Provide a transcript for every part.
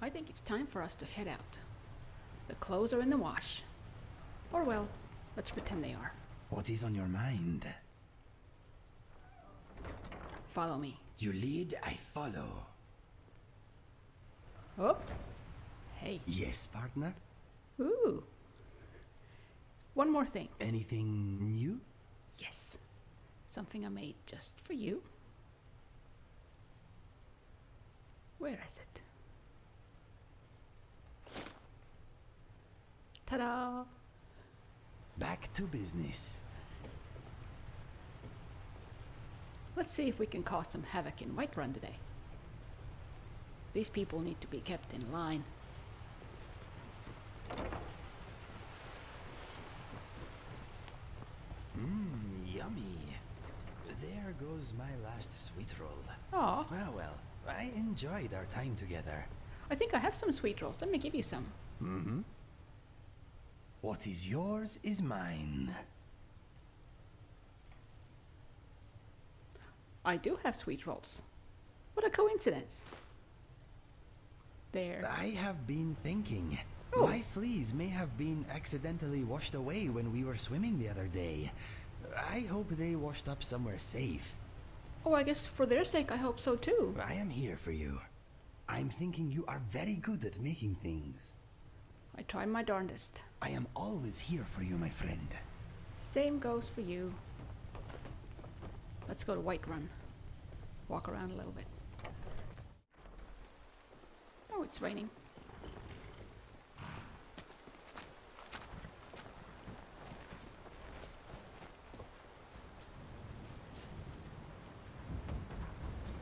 I think it's time for us to head out. The clothes are in the wash. Or well, let's pretend they are. What is on your mind? Follow me. You lead, I follow. Oh! Hey. Yes, partner? Ooh. One more thing. Anything new? Yes. Something I made just for you. Where is it? Ta-da! Back to business. Let's see if we can cause some havoc in Whiterun today. These people need to be kept in line. Mmm, yummy. There goes my last sweet roll. Aw, Well, well, I enjoyed our time together. I think I have some sweet rolls. Let me give you some. Mm-hmm. What is yours is mine. I do have sweet rolls. What a coincidence. There. I have been thinking. Oh. My fleas may have been accidentally washed away when we were swimming the other day. I hope they washed up somewhere safe. Oh, I guess for their sake I hope so too. I am here for you. I'm thinking you are very good at making things. I try my darndest. I am always here for you, my friend. Same goes for you. Let's go to Whiterun. Walk around a little bit. Oh, it's raining.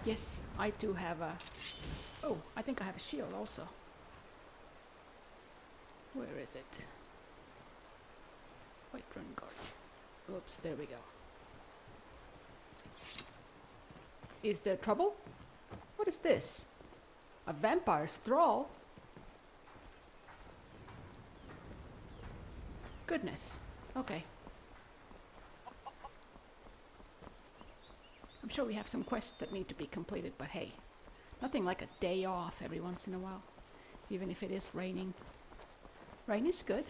Yes, I do have a... Oh, I think I have a shield also. Where is it? Whiterun Guard. Oops, there we go. Is there trouble? What is this? A vampire's thrall? Goodness. Okay. I'm sure we have some quests that need to be completed, but hey, nothing like a day off every once in a while, even if it is raining. Rain is good.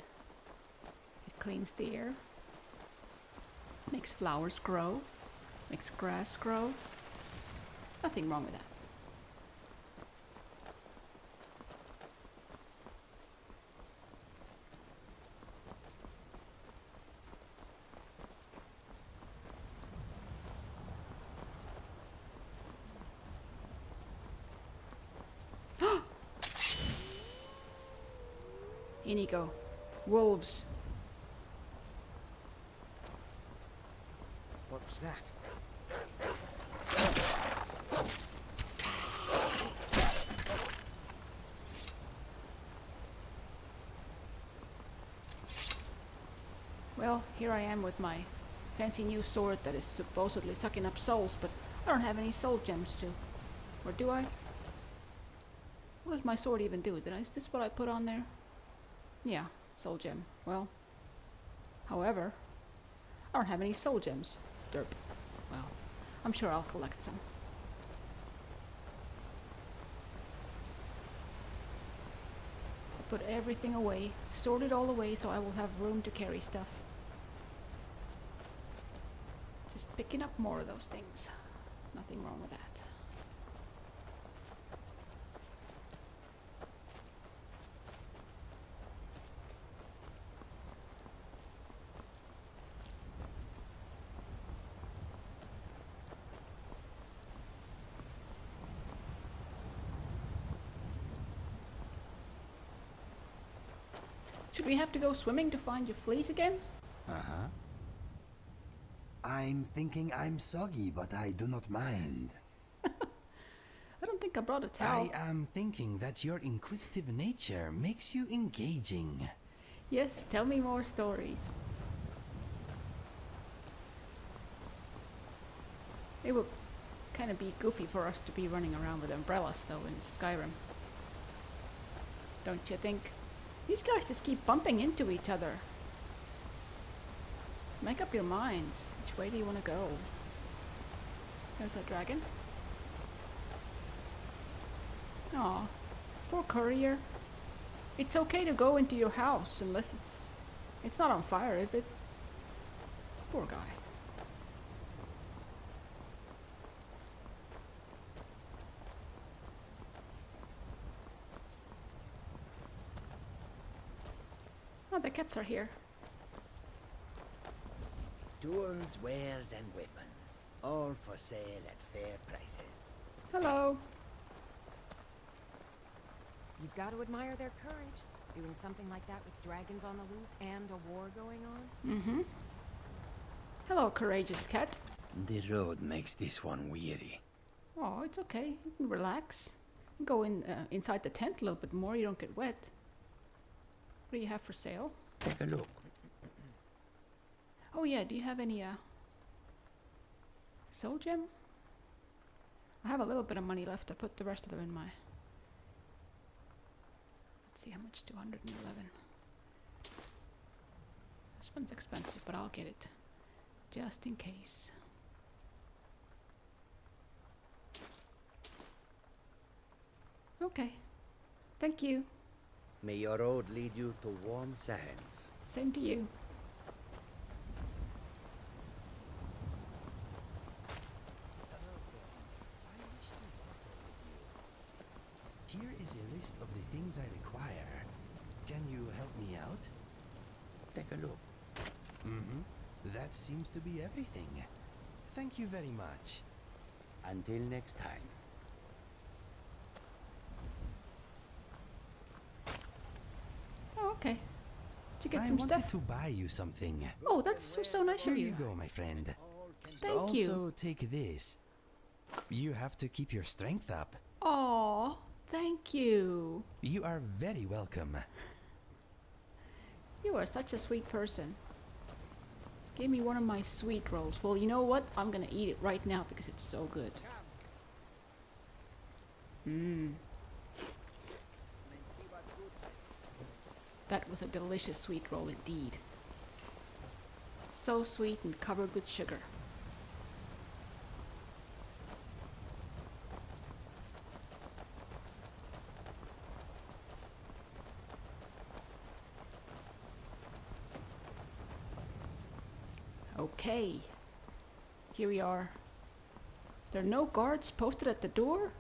Cleans the air, makes flowers grow, makes grass grow. Nothing wrong with that. Inigo. Wolves. Was that? Well, here I am with my fancy new sword that is supposedly sucking up souls, but I don't have any soul gems to. Or do I? What does my sword even do? Did I, is this what I put on there? Yeah, soul gem. Well, however, I don't have any soul gems. Derp. Well, I'm sure I'll collect some. Put everything away, sort it all away so I will have room to carry stuff. Just picking up more of those things. Nothing wrong with that. Should we have to go swimming to find your fleas again? Uh-huh. I'm thinking I'm soggy, but I do not mind. I don't think I brought a towel. I am thinking that your inquisitive nature makes you engaging. Yes, tell me more stories. It would kind of be goofy for us to be running around with umbrellas, though, in Skyrim. Don't you think? These guys just keep bumping into each other. Make up your minds. Which way do you want to go? There's a dragon. Aw, Poor courier. It's okay to go into your house unless it's... It's not on fire, is it? Poor guy. Oh, the cats are here. Tools, wares, and weapons. All for sale at fair prices. Hello. You've got to admire their courage. Doing something like that with dragons on the loose and a war going on. Mm-hmm. Hello, courageous cat. The road makes this one weary. Oh, it's okay. You can relax. Go in uh, inside the tent a little bit more. You don't get wet. What do you have for sale? Take a look. Oh yeah. Do you have any uh soul gem? I have a little bit of money left. I put the rest of them in my. Let's see how much. Two hundred and eleven. This one's expensive, but I'll get it, just in case. Okay. Thank you. May your road lead you to warm sands. Same to you. Here is a list of the things I require. Can you help me out? Take a look. Mm-hmm. That seems to be everything. Thank you very much. Until next time. Oh, okay. Did you get I some wanted stuff? to buy you something. Oh, that's so, so nice Here of you Here you. go, my friend. Thank also, you. take this. You have to keep your strength up. Aw, thank you. You are very welcome. You are such a sweet person. Give me one of my sweet rolls. Well, you know what? I'm gonna eat it right now because it's so good. Mmm. That was a delicious sweet roll indeed. So sweet and covered with sugar. Okay. Here we are. There are no guards posted at the door?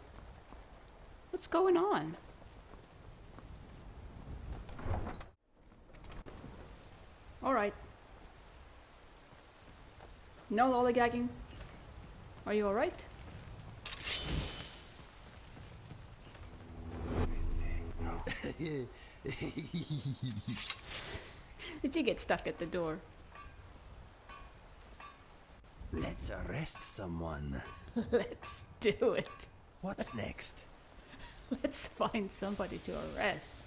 What's going on? Alright. No lollygagging. Are you alright? Did you get stuck at the door? Let's arrest someone. Let's do it. What's next? Let's find somebody to arrest.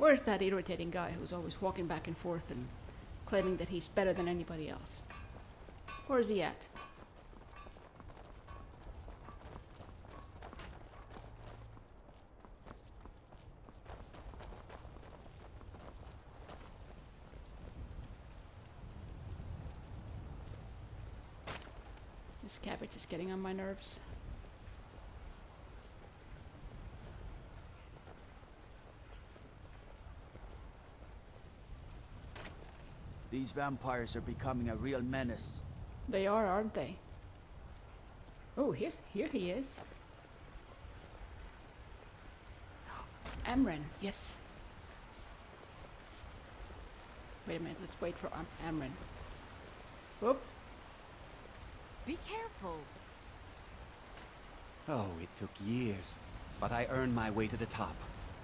Where's that irritating guy who's always walking back and forth and claiming that he's better than anybody else? Where's he at? This cabbage is getting on my nerves. These vampires are becoming a real menace. They are, aren't they? Oh, here's here he is. Amren, yes. Wait a minute, let's wait for Am- Amren. Whoop. Be careful. Oh, it took years, but I earned my way to the top.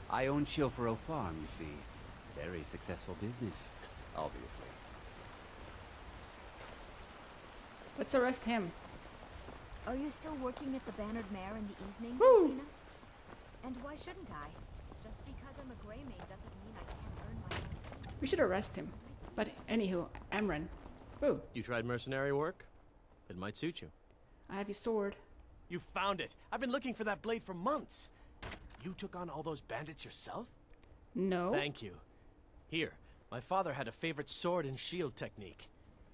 I own Chillfurrow Farm, you see. Very successful business, obviously. Let's arrest him. Are you still working at the Bannered Mare in the evenings, Woo! Athena? And why shouldn't I? Just because I'm a Gray-Mane doesn't mean I can't earn my own. We should arrest him. But anywho, Amren. Ooh, You tried mercenary work? It might suit you. I have your sword. You found it! I've been looking for that blade for months! You took on all those bandits yourself? No. Thank you. Here, my father had a favorite sword and shield technique.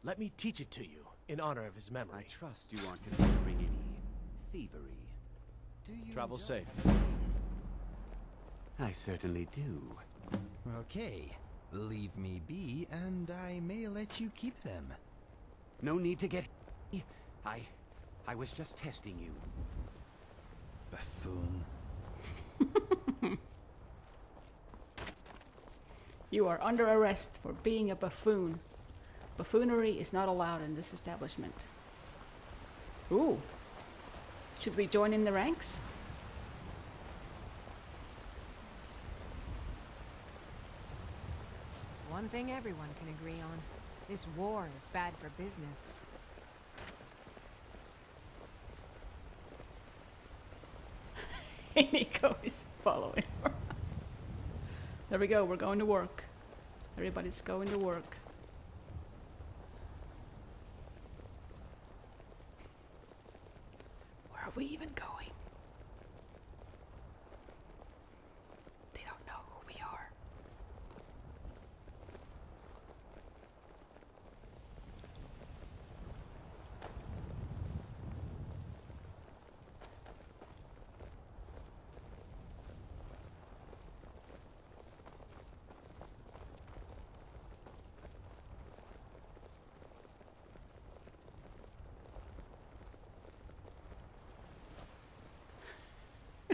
Let me teach it to you, in honor of his memory. I trust you aren't considering any thievery. Do you Travel safe. I certainly do. Okay, leave me be, and I may let you keep them. No need to get... I... I was just testing you. Buffoon. You are under arrest for being a buffoon. Buffoonery is not allowed in this establishment. Ooh. Should we join in the ranks? One thing everyone can agree on. This war is bad for business. Nico is following. There we go, we're going to work. Everybody's going to work. Where are we even going?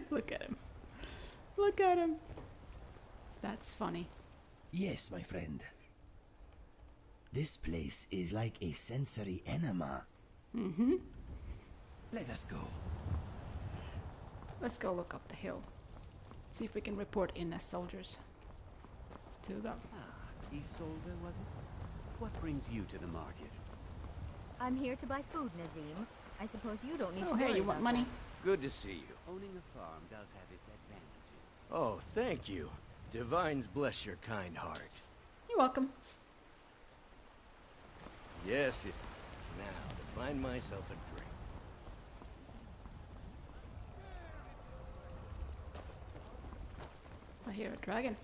Look at him. Look at him. That's funny. Yes, my friend. This place is like a sensory enema. Mm-hmm. Let us go. Let's go look up the hill. See if we can report in as soldiers. To the Ah, Ysolda, was it? What brings you to the market? I'm here to buy food, Nazeem. I suppose you don't need Oh to hey, worry you want money? that. Good to see you. Owning a farm does have its advantages. Oh, thank you. Divines bless your kind heart. You're welcome. Yes, it Now, to find myself a drink. I hear a dragon.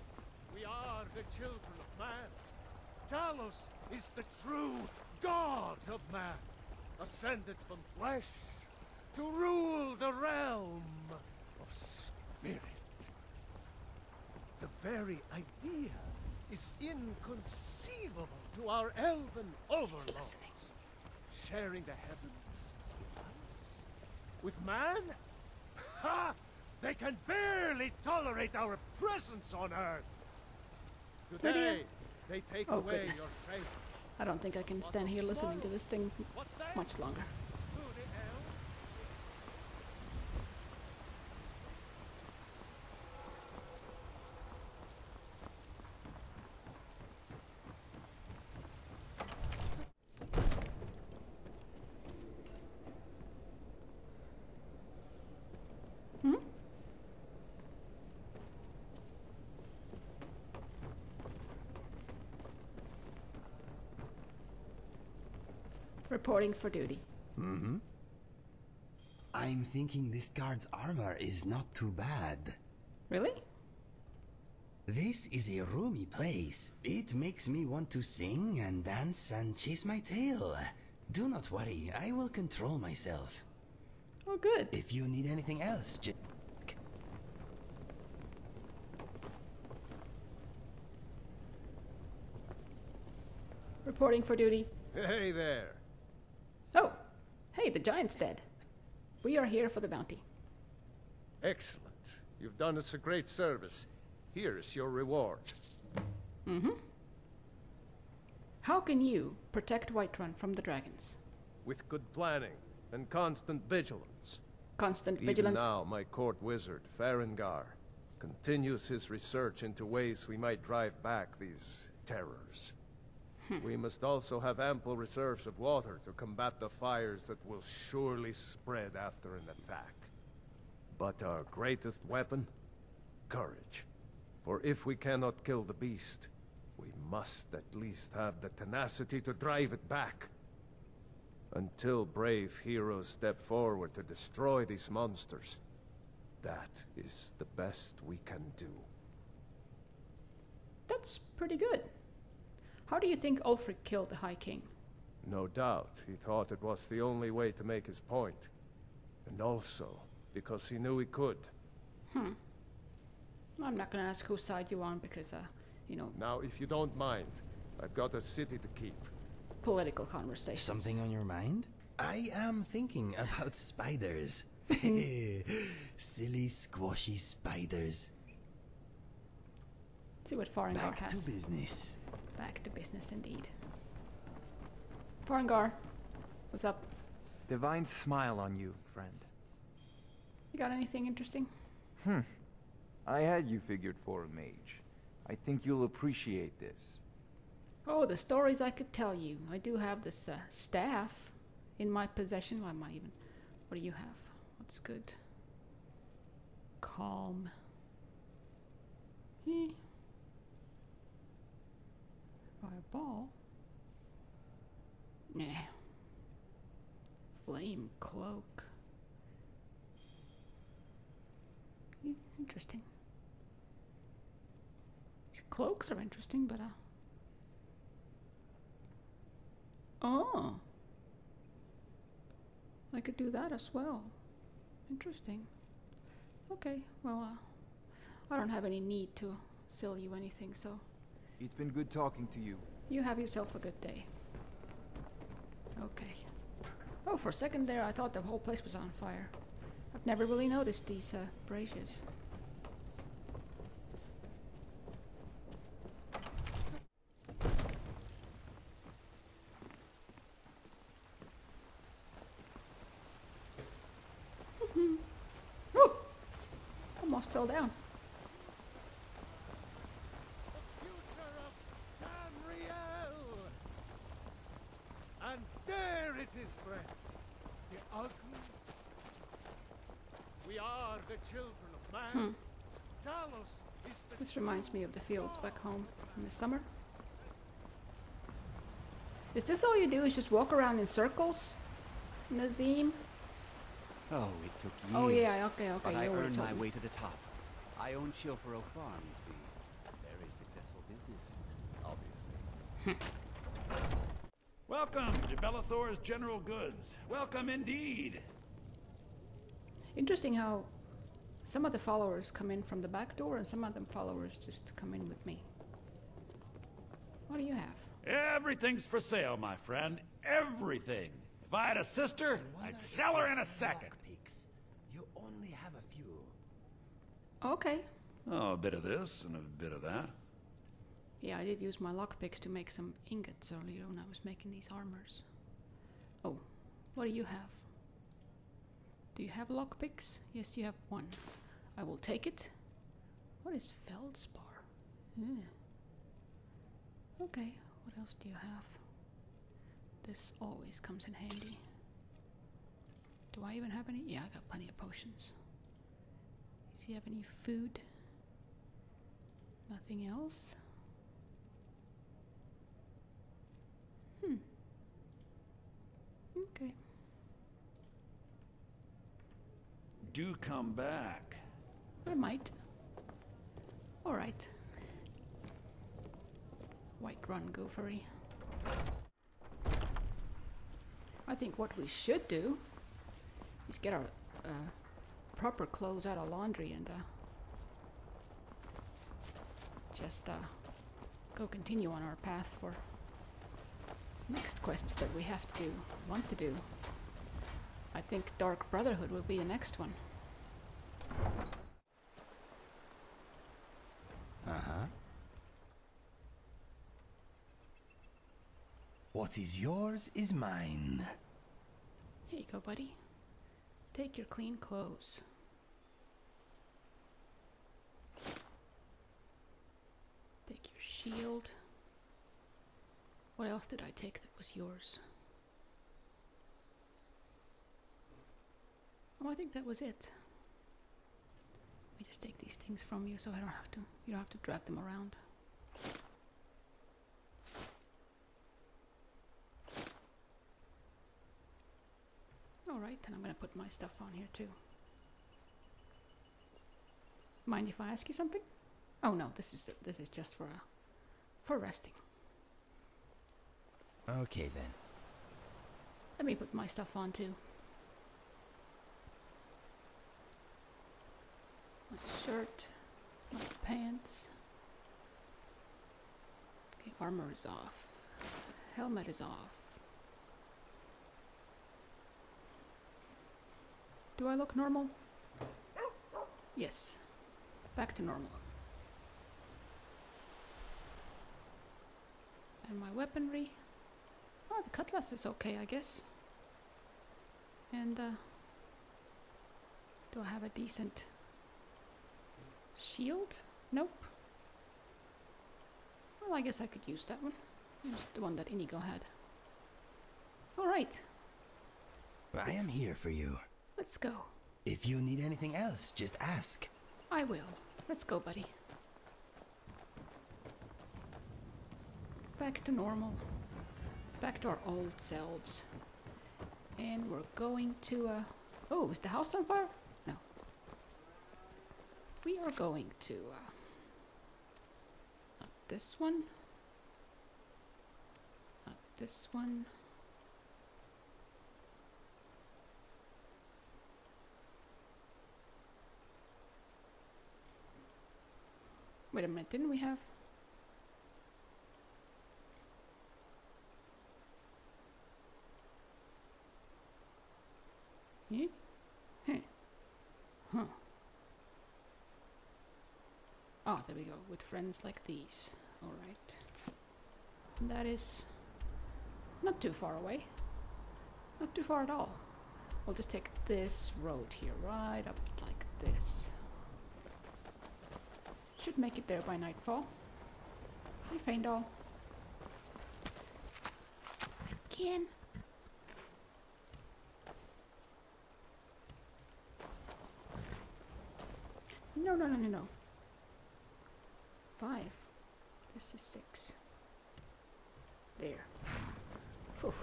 We are the children of man. Talos is the true god of man, ascended from flesh to rule the realm of spirit. The very idea is inconceivable to our elven overlords. Sharing the heavens with us? With man? Ha! They can barely tolerate our presence on Earth. Today, they take Oh, away goodness. your faith. I don't think I can stand here listening to this thing much longer. Reporting for duty. Mm-hmm. I'm thinking this guard's armor is not too bad. Really? This is a roomy place. It makes me want to sing and dance and chase my tail. Do not worry, I will control myself. Oh, good. If you need anything else, just... Reporting for duty. Hey there. Hey, the giant's dead. We are here for the bounty. Excellent. You've done us a great service. Here's your reward. Mm-hmm. How can you protect Whiterun from the dragons? With good planning and constant vigilance. Constant Even vigilance. now, my court wizard, Farengar, continues his research into ways we might drive back these terrors. We must also have ample reserves of water to combat the fires that will surely spread after an attack. But our greatest weapon? Courage. For if we cannot kill the beast, we must at least have the tenacity to drive it back. Until brave heroes step forward to destroy these monsters, that is the best we can do. That's pretty good. How do you think Ulfric killed the High King? No doubt, he thought it was the only way to make his point. And also, because he knew he could. Hmm. I'm not gonna ask whose side you're on because, uh, you know, Now, if you don't mind, I've got a city to keep. political conversations. Something on your mind? I am thinking about spiders. Silly, squashy spiders. see what Farengar Back has. to business. Back to business indeed. Farengar, what's up? Divine smile on you, friend. You got anything interesting? Hmm. I had you figured for a mage. I think you'll appreciate this. Oh, the stories I could tell you. I do have this uh, staff in my possession. Why am I even? What do you have? What's good? Calm. Eh. Fireball. Nah. Flame cloak. Interesting. These cloaks are interesting, but uh. Oh. I could do that as well. Interesting. Okay, well, uh, I don't have any need to sell you anything, so It's been good talking to you. you have yourself a good day. Okay. Oh, for a second there, I thought the whole place was on fire. I've never really noticed these uh, braziers. Almost fell down. Future of Tamriel! And there it is, friends. The ugly. We are the children of man. Hmm. Talos is the This reminds me of the fields back home in the summer. Is this all you do? Is just walk around in circles, Nazeem? Oh, it took years. Oh yeah, okay, okay. But I you already earned my way to the top. I own Chillfurrow Farm, you see. Very successful business, obviously. Hmm. Welcome to Belethor's General Goods. Welcome indeed. Interesting how some of the followers come in from the back door and some of them followers just come in with me. What do you have? Everything's for sale, my friend. Everything. If I had a sister, I'd sell her in a second. Lockpicks. You only have a few. Okay. Oh, a bit of this and a bit of that. Yeah, I did use my lockpicks to make some ingots earlier when I was making these armors. Oh, what do you have? Do you have lockpicks? Yes, you have one. I will take it. What is feldspar? Hmm. Okay, what else do you have? This always comes in handy. Do I even have any? Yeah, I got plenty of potions. Does he have any food? Nothing else? Hmm. Okay. Do come back. I might. Alright. White run, Goofery. I think what we should do is get our uh, proper clothes out of laundry and uh, just uh, go continue on our path for next quests that we have to do, want to do. I think Dark Brotherhood will be the next one. Uh huh. What is yours is mine. Here you go, buddy. Take your clean clothes. Take your shield. What else did I take that was yours? Oh, I think that was it. Let me just take these things from you so I don't have to you don't have to drag them around. Then I'm gonna put my stuff on here too. Mind if I ask you something? Oh no, this is this is just for uh, for resting. Okay then. Let me put my stuff on too. My shirt. My pants. Okay, armor is off. Helmet is off. Do I look normal? Yes. Back to normal. And my weaponry. Oh, the cutlass is okay, I guess. And, uh, do I have a decent shield? Nope. Well, I guess I could use that one. Use the one that Inigo had. Alright, I am here for you. Let's go. If you need anything else, just ask. I will. Let's go, buddy. Back to normal. Back to our old selves. And we're going to, uh... Oh, is the house on fire? No. We are going to, uh... Not this one. Not this one. Wait a minute, didn't we have... Hmm? Huh. Huh. Ah, there we go, with friends like these. Alright. That is not too far away. Not too far at all. We'll just take this road here, right up like this. Should make it there by nightfall. Hi, Faendal. Again. No, no, no, no, no. Five. This is six. There. Phew.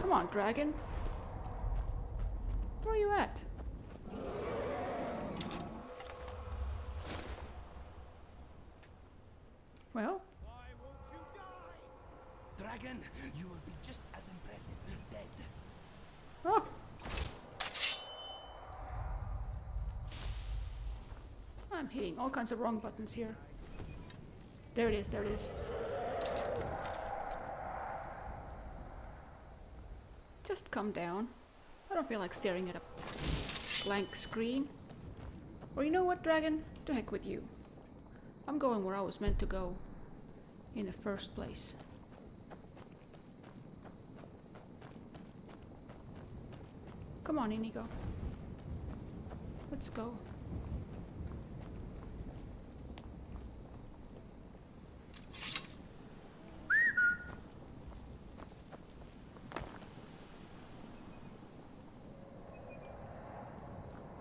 Come on, dragon. Where are you at? Well, Why won't you die? Dragon, you will be just as impressive dead. oh. I'm hitting all kinds of wrong buttons here. There it is, there it is. Just come down. I don't feel like staring at a blank screen. Or you know what, dragon? To heck with you. I'm going where I was meant to go in the first place. Come on, Inigo. Let's go.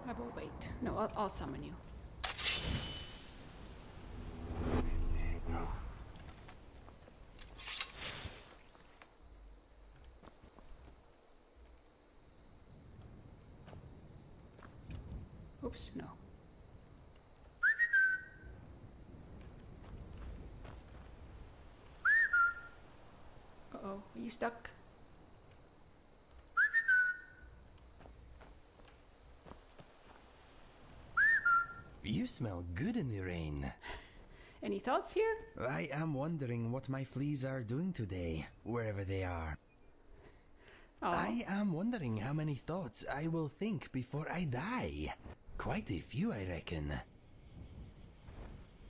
I will wait. No, I'll, I'll summon you. Oops, no. Uh-oh, are you stuck? You smell good in the rain. Any thoughts here? I am wondering what my fleas are doing today, wherever they are. Oh, I am wondering how many thoughts I will think before I die. Quite a few, I reckon.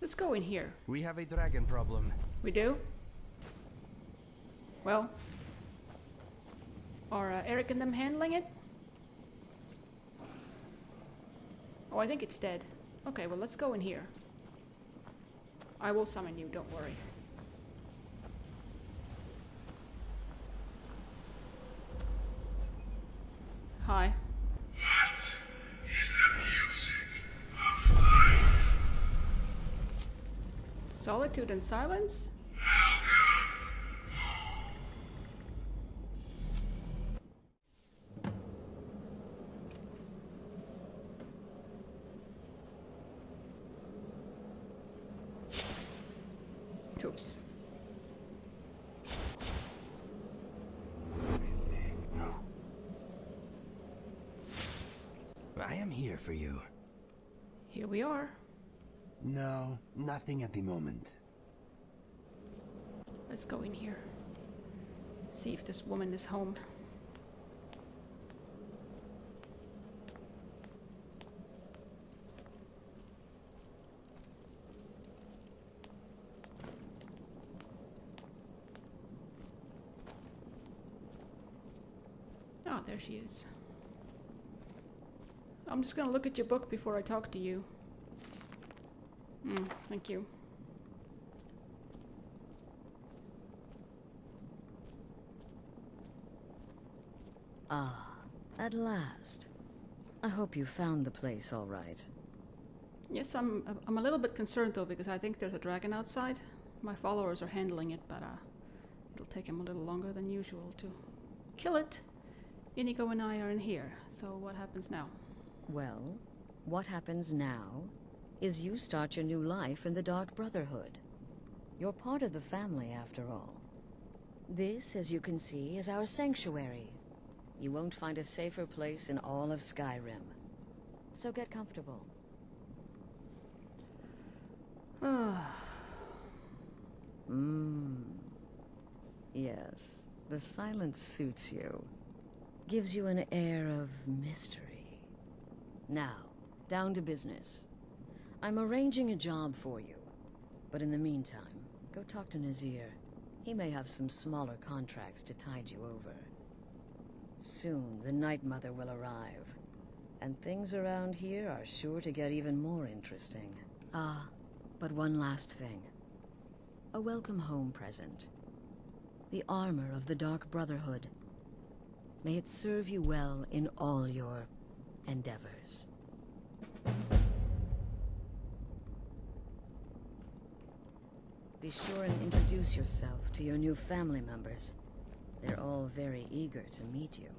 let's go in here. We have a dragon problem. We do? Well, are uh, Erik and them handling it? Oh, I think it's dead. Okay, well, let's go in here. I will summon you, don't worry. Hi. What is the music of life? Solitude and silence? Oops. I am here for you. Here we are. No, nothing at the moment. Let's go in here. See if this woman is home. Oh, there she is. I'm just gonna look at your book before I talk to you. Mm, thank you. Ah, at last. I hope you found the place all right. Yes, I'm. I'm a little bit concerned though because I think there's a dragon outside. My followers are handling it, but uh, it'll take them a little longer than usual to kill it. Inigo and I are in here. So what happens now? Well, what happens now is you start your new life in the Dark Brotherhood. You're part of the family, after all. This, as you can see, is our sanctuary. You won't find a safer place in all of Skyrim. So get comfortable. Mmm. Yes, the silence suits you. Gives you an air of mystery. Now, down to business. I'm arranging a job for you. But in the meantime, go talk to Nazir. He may have some smaller contracts to tide you over. Soon, the Night Mother will arrive. And things around here are sure to get even more interesting. Ah, but one last thing. A welcome home present. The armor of the Dark Brotherhood. May it serve you well in all your endeavors. Be sure and introduce yourself to your new family members. They're all very eager to meet you.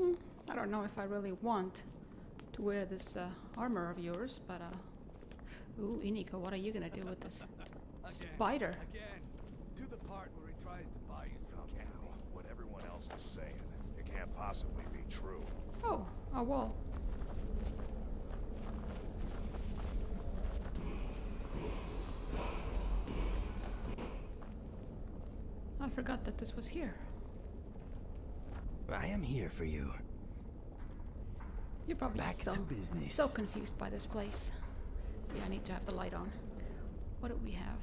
Hmm, I don't know if I really want to wear this uh, armor of yours, but uh. Ooh, Inigo, what are you gonna do with this spider? Again, to the part where he tries to buy you some candy. What everyone else is saying, it can't possibly be true. Oh, a wall. I forgot that this was here. I am here for you. You're probably Back so, to business. so confused by this place. Yeah, I need to have the light on. What do we have?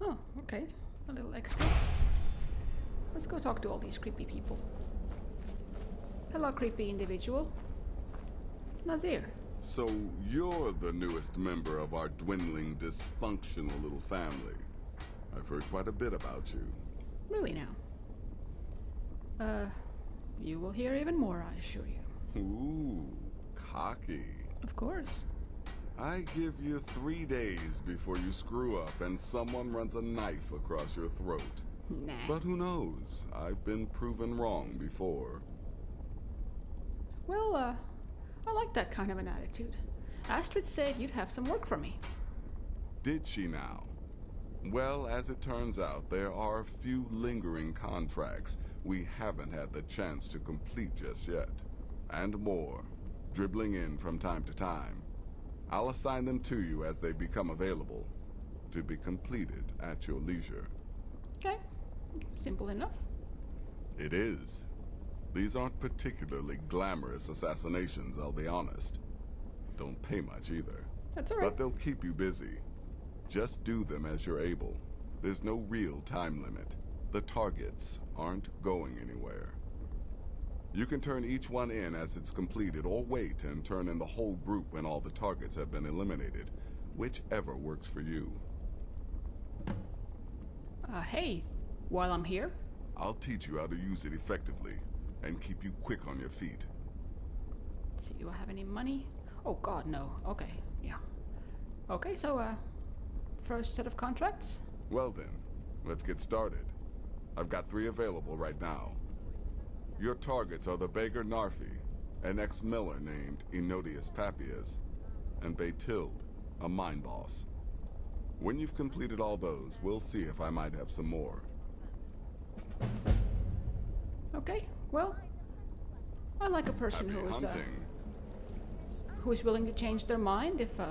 Oh, okay. A little extra. Let's go talk to all these creepy people. Hello, creepy individual. Nazir. So you're the newest member of our dwindling, dysfunctional little family. I've heard quite a bit about you. Really now? Uh, you will hear even more, I assure you. Ooh, cocky. Of course. I give you three days before you screw up and someone runs a knife across your throat. Nah. But who knows? I've been proven wrong before. Well, uh, I like that kind of an attitude. Astrid said you'd have some work for me. Did she now? Well, as it turns out, there are a few lingering contracts we haven't had the chance to complete just yet. And more, dribbling in from time to time. I'll assign them to you as they become available, to be completed at your leisure. Okay. Simple enough. It is. These aren't particularly glamorous assassinations, I'll be honest. Don't pay much either. That's all right. But they'll keep you busy. Just do them as you're able. There's no real time limit. The targets aren't going anywhere. You can turn each one in as it's completed, or wait and turn in the whole group when all the targets have been eliminated. Whichever works for you. Uh, hey, while I'm here, I'll teach you how to use it effectively, and keep you quick on your feet. let's see, do I have any money? Oh god, no. Okay, yeah. Okay, so, uh, first set of contracts? Well then, let's get started. I've got three available right now. Your targets are the beggar Narfi, an ex-miller named Ennodius Papius, and Beitild, a mine boss. When you've completed all those, we'll see if I might have some more. Okay, well, I like a person Happy who is uh, who is willing to change their mind if uh,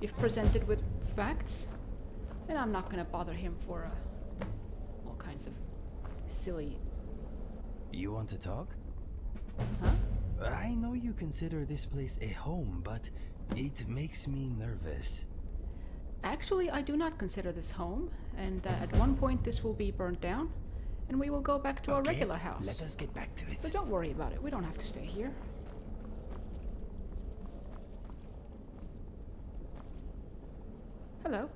if presented with facts. And I'm not gonna bother him for uh, all kinds of silly. You want to talk? Huh? I know you consider this place a home, but it makes me nervous. Actually, I do not consider this home, and uh, at one point this will be burnt down, and we will go back to our regular house. Let us get back to it. But don't worry about it. We don't have to stay here. Hello.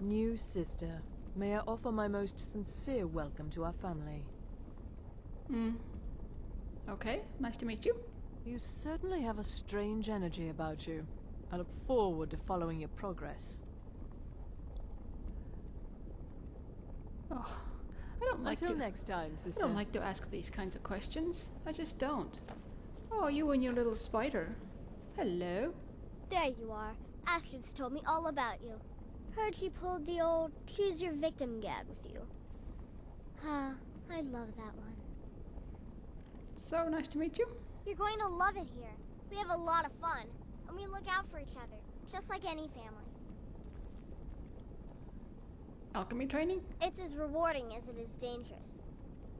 New sister, may I offer my most sincere welcome to our family? Hmm. Okay, nice to meet you. You certainly have a strange energy about you. I look forward to following your progress. Oh, I don't like Until to. next time, sister. I don't like to ask these kinds of questions. I just don't. Oh, you and your little spider. Hello. There you are. Astrid's told me all about you. Heard you pulled the old choose your victim gag with you. Ah, I love that one. So nice to meet you. You're going to love it here. We have a lot of fun, and we look out for each other, just like any family. Alchemy training? It's as rewarding as it is dangerous.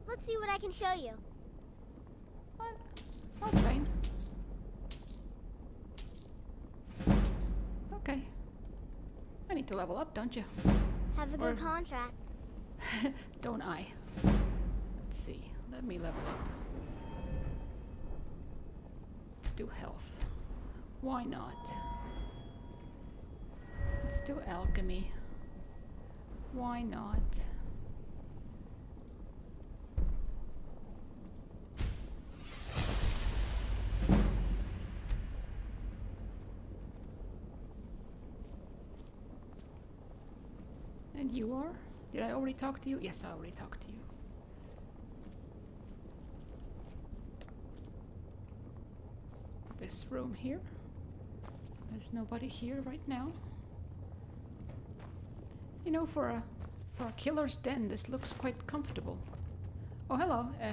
Let's see what I can show you. What? I'll train. Okay. I need to level up, don't you? Have a good contract. Don't I? Let's see. Let me level up. Let's do health. Why not? Let's do alchemy. Why not? And you are? Did I already talk to you? Yes, I already talked to you. This room here. There's nobody here right now. You know, for a for a killer's den, this looks quite comfortable. Oh, hello, uh,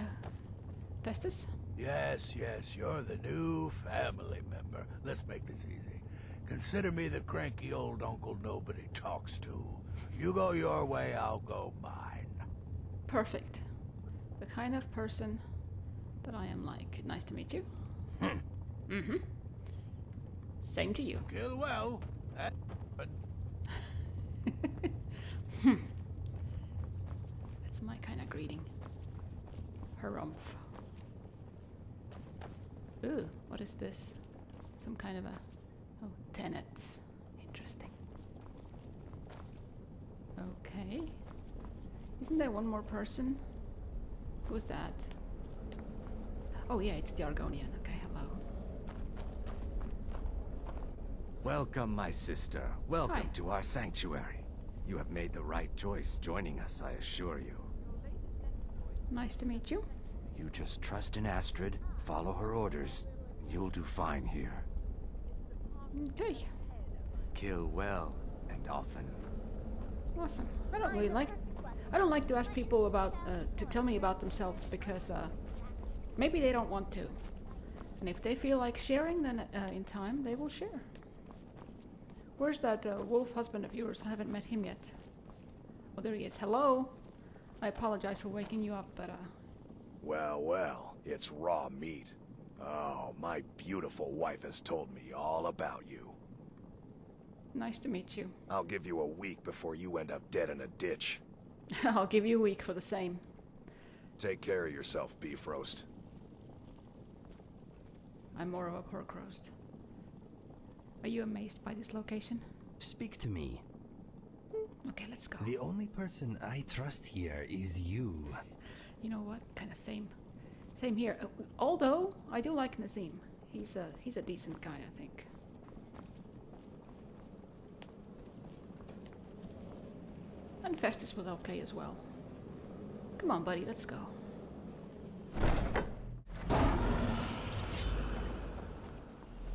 Festus. Yes, yes, you're the new family member. Let's make this easy. Consider me the cranky old uncle nobody talks to. You go your way, I'll go mine. Perfect. The kind of person that I am like. Nice to meet you. mm-hmm. Same to you. Kill well. That- but That's my kind of greeting. Harumph. Ooh, what is this? Some kind of a. Oh, tenets. Interesting. Okay. Isn't there one more person? Who's that? Oh, yeah, it's the Argonian. Okay, hello. Welcome, my sister. Welcome Hi. to our sanctuary. You have made the right choice joining us, I assure you. Nice to meet you. You just trust in Astrid, follow her orders, and you'll do fine here. Okay, Kill well and often. awesome. I don't really like. I don't like to ask people about uh, to tell me about themselves because uh, maybe they don't want to, and if they feel like sharing, then uh, in time they will share. Where's that uh, wolf husband of yours? I haven't met him yet. Oh, there he is. Hello. I apologize for waking you up, but uh, Well, well, it's raw meat. Oh, my beautiful wife has told me all about you. nice to meet you. I'll give you a week before you end up dead in a ditch. I'll give you a week for the same. Take care of yourself, beef roast. I'm more of a pork roast. Are you amazed by this location? Speak to me. Okay, let's go. The only person I trust here is you. You know what? Kind of same, same here. Uh, although I do like Nazim. He's a he's a decent guy, I think. And Festus was okay as well. Come on, buddy, let's go.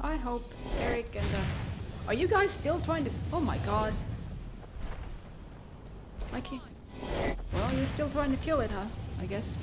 I hope Erik and uh, are you guys still trying to? Oh my God! Can't. Well, you're still trying to kill it, huh? I guess.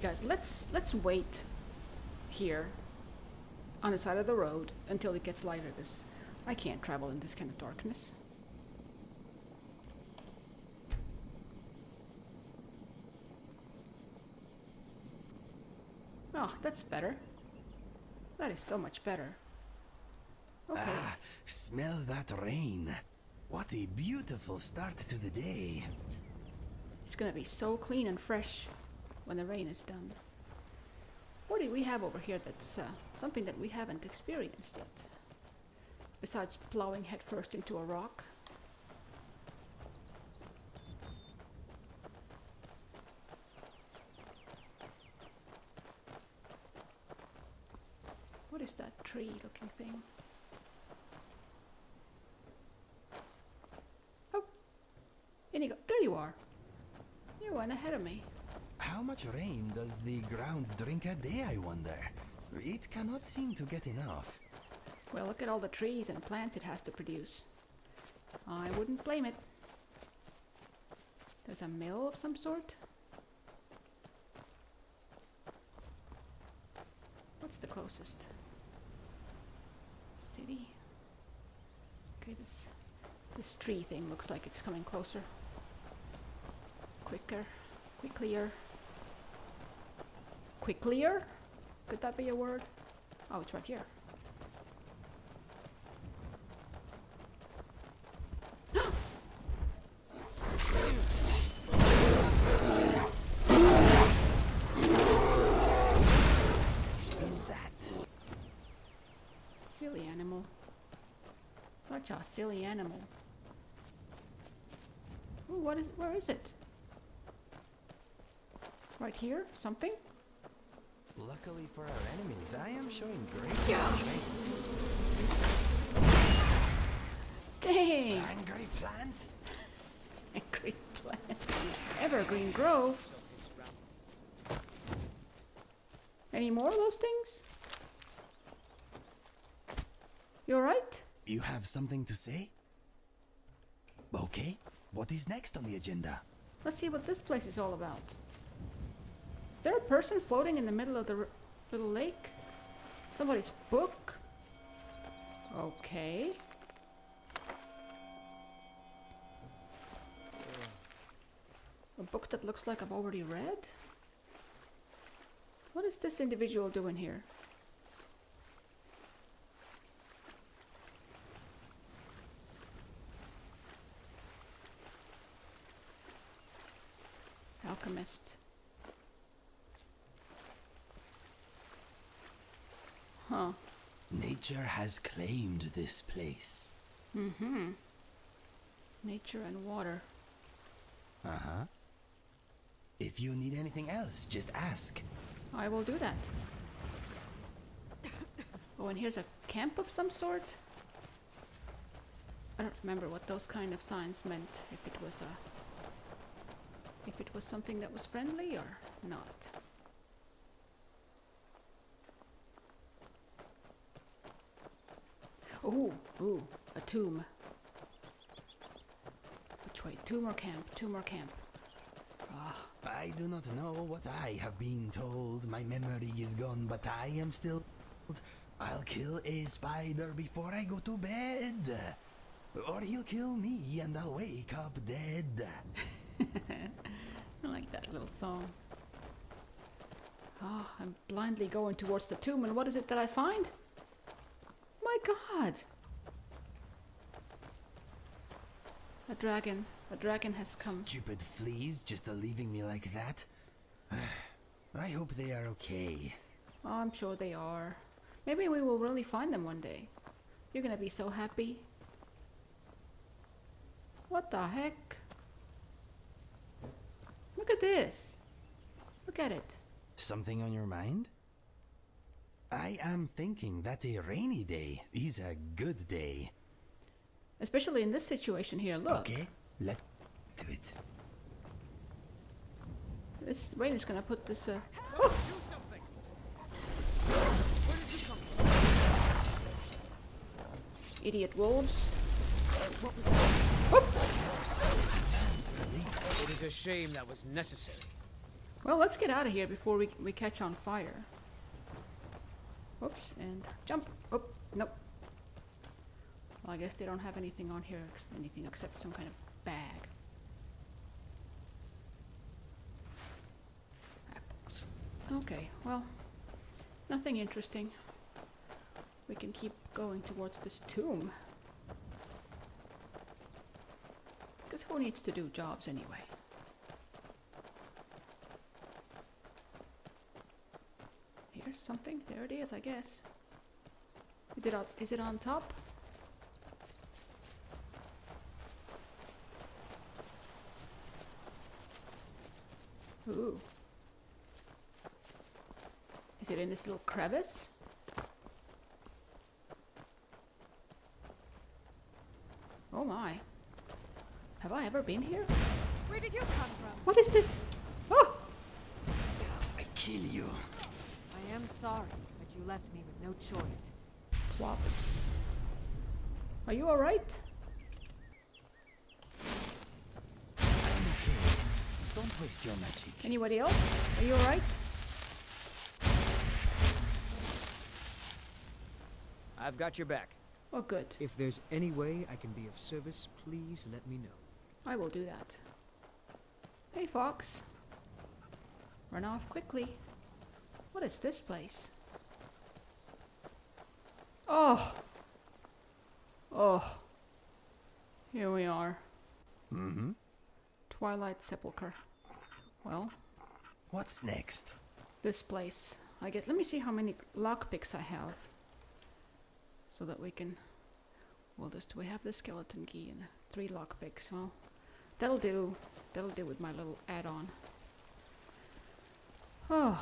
You guys, let's let's wait here on the side of the road until it gets lighter. This I can't travel in this kind of darkness. Oh, that's better. That is so much better. Okay. Ah, smell that rain. What a beautiful start to the day. It's gonna be so clean and fresh when the rain is done. What do we have over here that's uh, something that we haven't experienced yet? Besides plowing headfirst into a rock. What is that tree looking thing? Oh! Inigo, there you are! You went ahead of me. How much rain does the ground drink a day, I wonder? It cannot seem to get enough. Well, look at all the trees and plants it has to produce. I wouldn't blame it. There's a mill of some sort. What's the closest? City? Okay, this this tree thing looks like it's coming closer. Quicker, quicklier. Quicklier? Could that be a word? Oh, it's right here. Is that? Silly animal. Such a silly animal. Ooh, what is where is it? Right here? Something? Luckily for our enemies, I am showing great strength. Dang! Angry plant? Angry plant. Evergreen Grove. Any more of those things? You alright? You have something to say? Okay, what is next on the agenda? Let's see what this place is all about. Is there a person floating in the middle of the little lake? Somebody's book? Okay. A book that looks like I've already read? What is this individual doing here? Alchemist. Huh. Nature has claimed this place. Mm-hmm. Nature and water. Uh huh. If you need anything else, just ask. I will do that. Oh, and here's a camp of some sort. I don't remember what those kind of signs meant. If it was a, if it was something that was friendly or not. Ooh, ooh, a tomb. Which way? Tomb or camp? Tomb or camp? Ah, I do not know what I have been told. My memory is gone, but I am still. I'll kill a spider before I go to bed. Or he'll kill me and I'll wake up dead. I like that little song. Ah, I'm blindly going towards the tomb, and what is it that I find? My god! A dragon. A dragon has come. Stupid fleas just leaving me like that. I hope they are okay. Oh, I'm sure they are. Maybe we will really find them one day. You're gonna be so happy. What the heck? Look at this. Look at it. Something on your mind? I am thinking that a rainy day is a good day. Especially in this situation here. Look. Okay, let's do it. This rain is gonna put this. Uh, Idiot wolves. It is a shame that was necessary. Well, let's get out of here before we, we catch on fire. Oops, and jump. Oh, nope. Well, I guess they don't have anything on here, anything except some kind of bag. Apples. Okay, well, nothing interesting. We can keep going towards this tomb. Because who needs to do jobs anyway? Here's something. There it is, I guess. Is it on, is it on top? Ooh. Is it in this little crevice? Oh my. Have I ever been here? Where did you come from? What is this? Oh! I kill you. I am sorry, but you left me with no choice. Plop. Are you alright? Don't waste your magic. Anybody else? Are you alright? I've got your back. Oh, good. If there's any way I can be of service, please let me know. I will do that. Hey, Fox. Run off quickly. What is this place? Oh! Oh. Here we are. Mm-hmm. Twilight Sepulcher. Well, What's next? this place. I guess. Let me see how many lockpicks I have. So that we can. Well, just we have the skeleton key and three lockpicks. Well, that'll do. That'll do with my little add-on. Oh.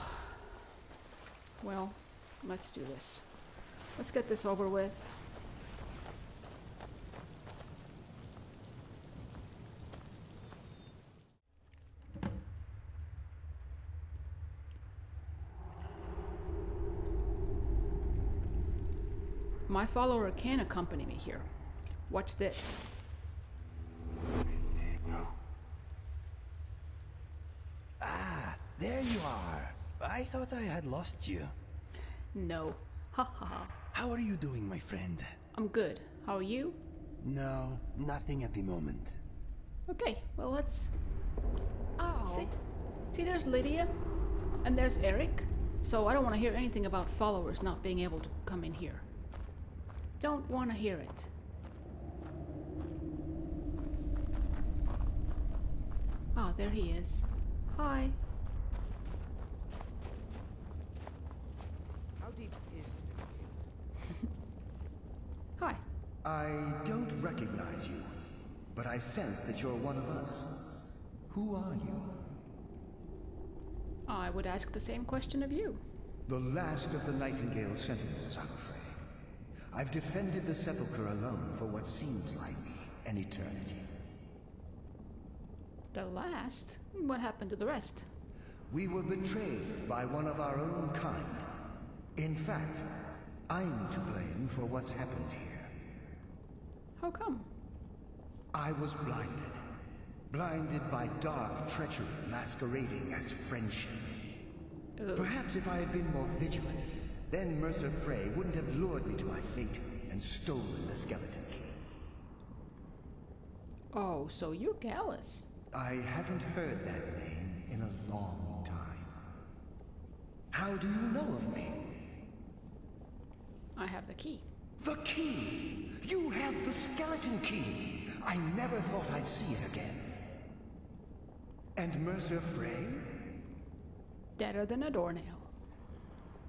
Well, let's do this. Let's get this over with. My follower can accompany me here. Watch this. Ah, there you. I thought I had lost you. No. Ha ha ha. How are you doing, my friend? I'm good. How are you? No, nothing at the moment. Okay, well let's Oh. see. See, there's Lydia, and there's Erik. So I don't want to hear anything about followers not being able to come in here. Don't want to hear it. Ah, there he is. Hi. How deep is this cave? Hi. I don't recognize you, but I sense that you're one of us. Who are you? I would ask the same question of you. The last of the Nightingale Sentinels, I'm afraid. I've defended the Sepulcher alone for what seems like an eternity. The last? What happened to the rest? We were betrayed by one of our own kind. In fact, I'm to blame for what's happened here. How come? I was blinded. Blinded by dark treachery masquerading as friendship. Perhaps if I had been more vigilant, then Mercer Frey wouldn't have lured me to my fate and stolen the skeleton key. Oh, so you're Gallus. I haven't heard that name in a long time. How do you know of me? I have the key. The key! You have the skeleton key! I never thought I'd see it again. And Mercer Frey? Deader than a doornail.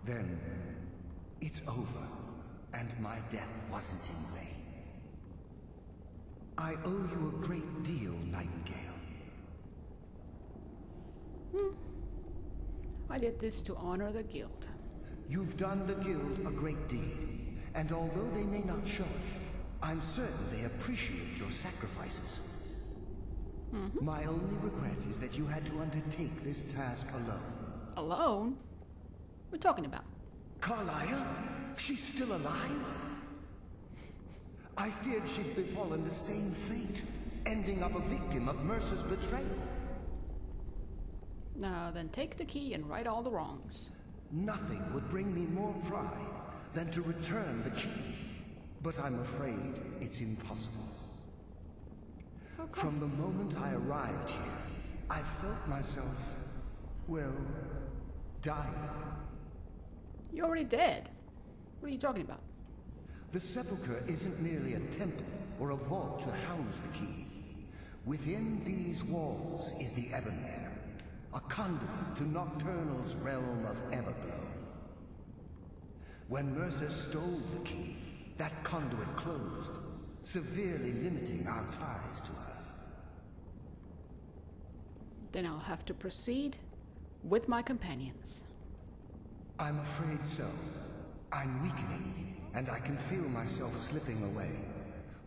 Then it's over, and my death wasn't in vain. I owe you a great deal, Nightingale. Hmm. I did this to honor the guild. You've done the Guild a great deed, and although they may not show it, I'm certain they appreciate your sacrifices. Mm-hmm. My only regret is that you had to undertake this task alone. Alone? What are talking about? Karliah? She's still alive? I feared she'd befallen the same fate, ending up a victim of Mercer's betrayal. Now then, take the key and right all the wrongs. Nothing would bring me more pride than to return the key. But I'm afraid it's impossible. From the moment I arrived here, I felt myself, well, dying. You're already dead. What are you talking about? The sepulchre isn't merely a temple or a vault to house the key. Within these walls is the Ebonmere, a conduit to Nocturnal's realm of Evergloam. When Mercer stole the key, that conduit closed, severely limiting our ties to her. Then I'll have to proceed with my companions. I'm afraid so. I'm weakening, and I can feel myself slipping away.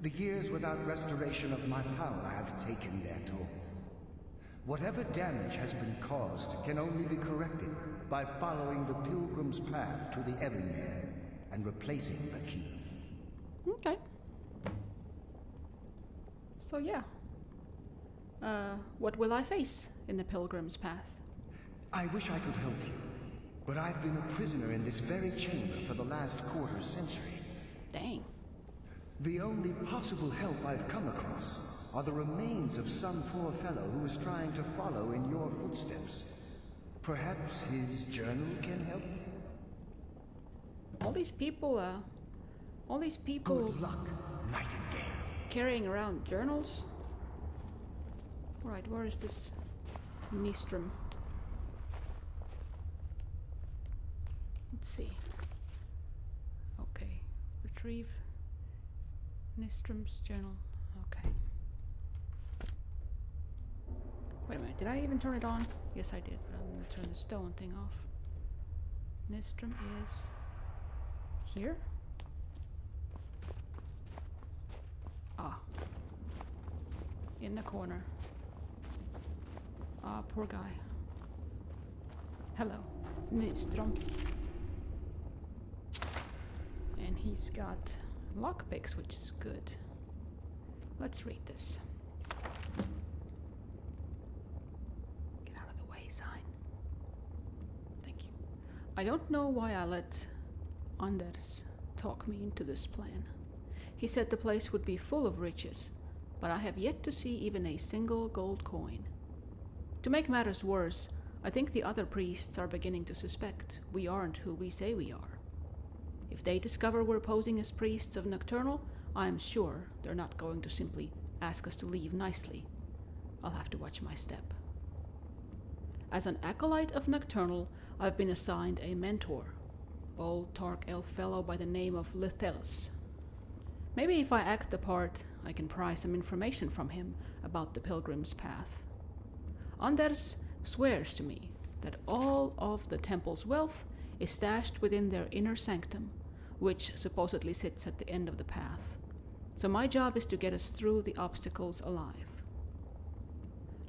The years without restoration of my power have taken their toll. Whatever damage has been caused can only be corrected by following the Pilgrim's path to the Ebonmere and replacing the key. Okay. So yeah. Uh, what will I face in the Pilgrim's path? I wish I could help you, but I've been a prisoner in this very chamber for the last quarter century. Dang. The only possible help I've come across are the remains of some poor fellow who is trying to follow in your footsteps. Perhaps his journal can help? All these people, uh, all these people. Good luck, Nightingale. Carrying around journals. Right, where is this Nystrom? Let's see. Okay, retrieve Nystrom's journal. Okay. Wait a minute, did I even turn it on? Yes, I did, but I'm gonna turn the stone thing off. Nystrom is here? Ah. In the corner. Ah, poor guy. Hello, Nystrom. And he's got lockpicks, which is good. Let's read this. Get out of the way, sign. Thank you. I don't know why I let Anders talk me into this plan. He said the place would be full of riches, but I have yet to see even a single gold coin. To make matters worse, I think the other priests are beginning to suspect we aren't who we say we are. If they discover we're posing as priests of Nocturnal, I am sure they're not going to simply ask us to leave nicely. I'll have to watch my step. As an acolyte of Nocturnal, I've been assigned a mentor, old Dark elf fellow by the name of Lithelus. Maybe if I act the part, I can pry some information from him about the Pilgrim's Path. Anders swears to me that all of the temple's wealth is stashed within their inner sanctum, which supposedly sits at the end of the path. So my job is to get us through the obstacles alive.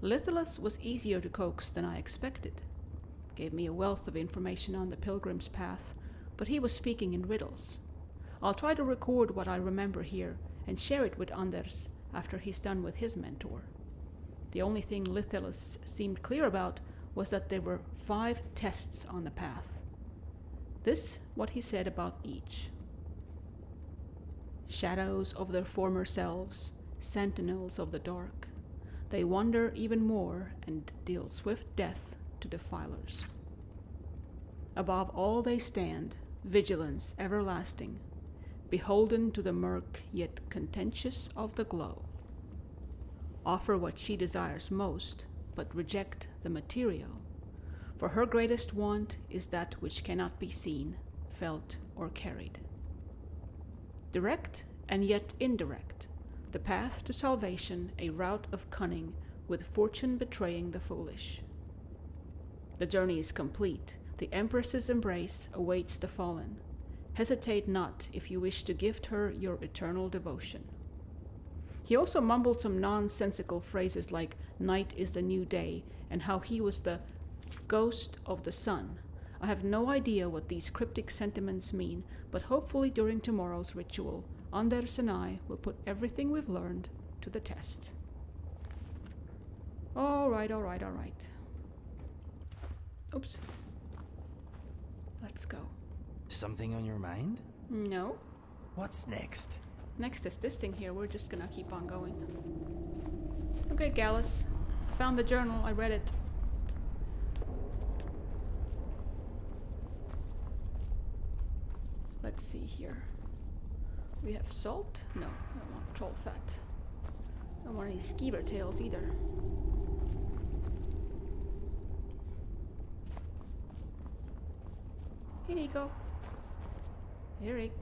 Lithelus was easier to coax than I expected. Gave me a wealth of information on the pilgrim's path, but he was speaking in riddles. I'll try to record what I remember here and share it with Anders after he's done with his mentor. The only thing Lithelus seemed clear about was that there were five tests on the path. This what he said about each. Shadows of their former selves, sentinels of the dark. They wander even more and deal swift death to defilers. Above all they stand, vigilance everlasting, beholden to the murk yet contentious of the glow. Offer what she desires most, but reject the material, for her greatest want is that which cannot be seen, felt, or carried. Direct and yet indirect, the path to salvation a route of cunning, with fortune betraying the foolish. The journey is complete, the Empress's embrace awaits the fallen. Hesitate not if you wish to gift her your eternal devotion. He also mumbled some nonsensical phrases like night is the new day and how he was the ghost of the sun. I have no idea what these cryptic sentiments mean, but hopefully during tomorrow's ritual, Anders and I will put everything we've learned to the test. All right, all right, all right. Oops. Let's go. Something on your mind? No. What's next? Next is this thing here. We're just gonna keep on going. Okay, Gallus. Found the journal. I read it. Let's see here. We have salt? No, I don't want troll fat. I don't want any skeever tails either. Hey, Nico. Erik.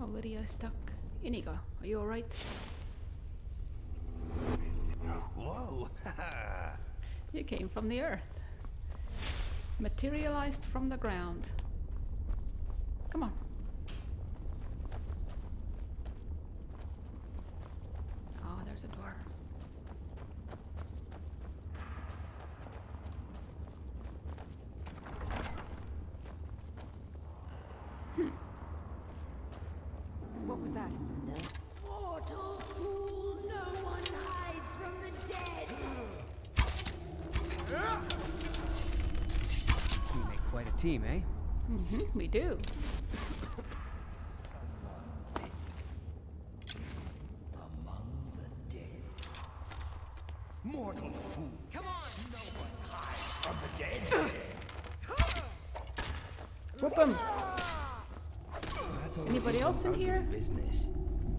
Oh, Lydia stuck. Inigo, are you alright? Whoa! you came from the earth. Materialized from the ground. Come on. Ah, there's a door. Hmm. What was that? Mortal fool, no one hides from the dead. We make quite a team, eh? Mm-hmm, we do. Mortal fool. Come on. No one hides from the dead. Whoop him! Battle Anybody else in here? Business,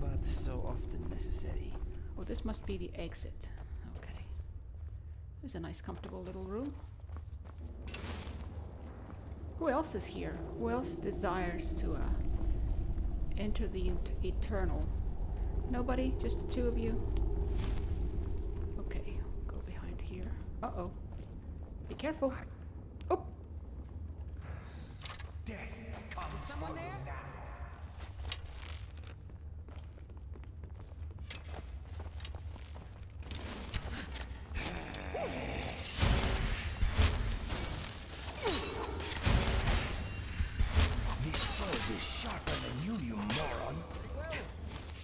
but so often necessary. Oh, this must be the exit. Okay. There's a nice comfortable little room. Who else is here? Who else desires to uh, enter the eternal? Nobody? Just the two of you? Okay, go behind here. Uh-oh. Be careful. Oh! Death comes Someone there? This sword is sharper than you, you moron.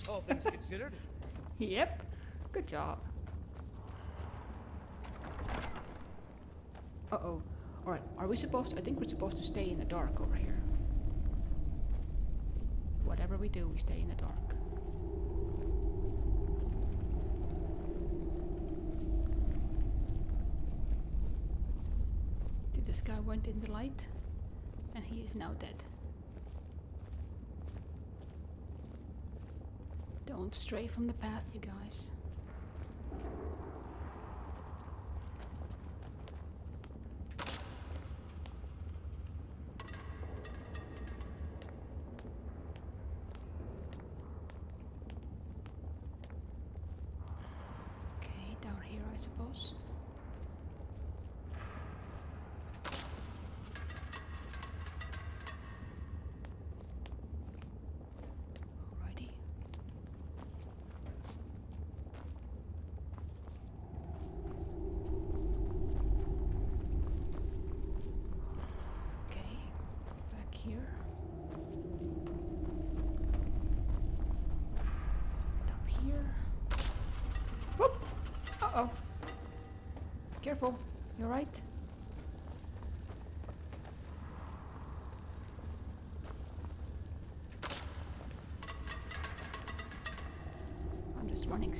All things considered. Yep. Good job. Uh-oh. Alright, are we supposed to... I think we're supposed to stay in the dark over here. Whatever we do, we stay in the dark. This guy went in the light? And he is now dead. Don't stray from the path, you guys.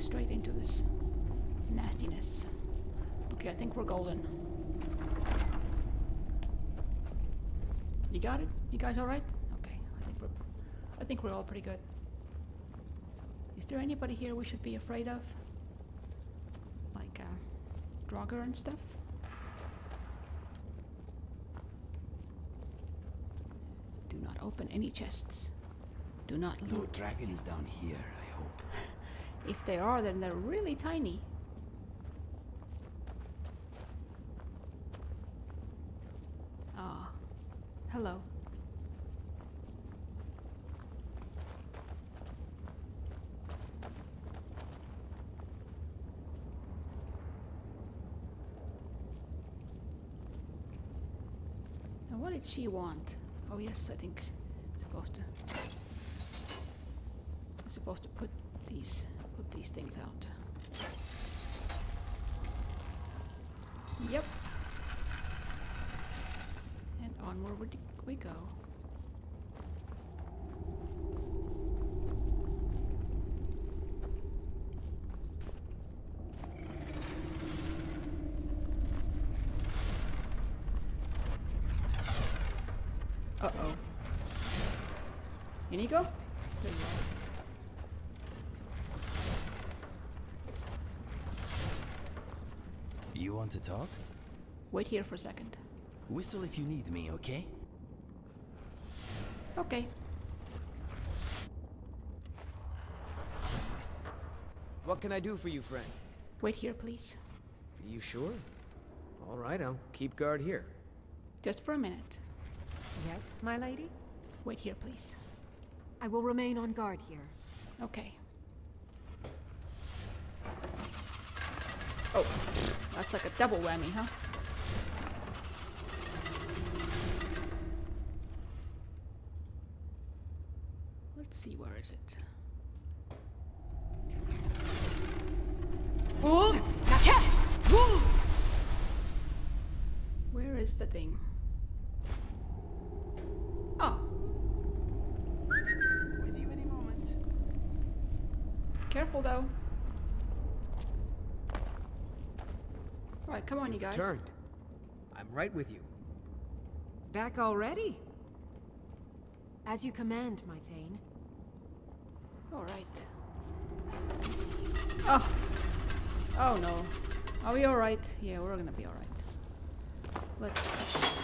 Straight into this nastiness. Okay, I think we're golden. You got it? You guys alright? Okay, I think we're I think we're all pretty good. Is there anybody here we should be afraid of? Like uh Draugr and stuff? Do not open any chests. Do not No dragons down here, I hope. If they are, then they're really tiny. Ah. Hello. Now what did she want? Oh yes, I think supposed to. Supposed to put these put these things out. Yep. And onward we- we go. Uh-oh. Inigo? There to talk? Wait here for a second. Whistle if you need me, okay? Okay. What can I do for you, friend? Wait here, please. Are you sure? All right, I'll keep guard here. Just for a minute. Yes, my lady? Wait here, please. I will remain on guard here. Okay. Oh, that's like a double whammy, huh? Let's see, where is it? Hold! Nakest! Hold! Where is the thing? Oh. With you any moment. Careful though. Alright, come on, you guys. Turned. I'm right with you. Back already? As you command, my Thane. Alright. Oh. Oh no. Are we alright? Yeah, we're gonna be alright. Let's.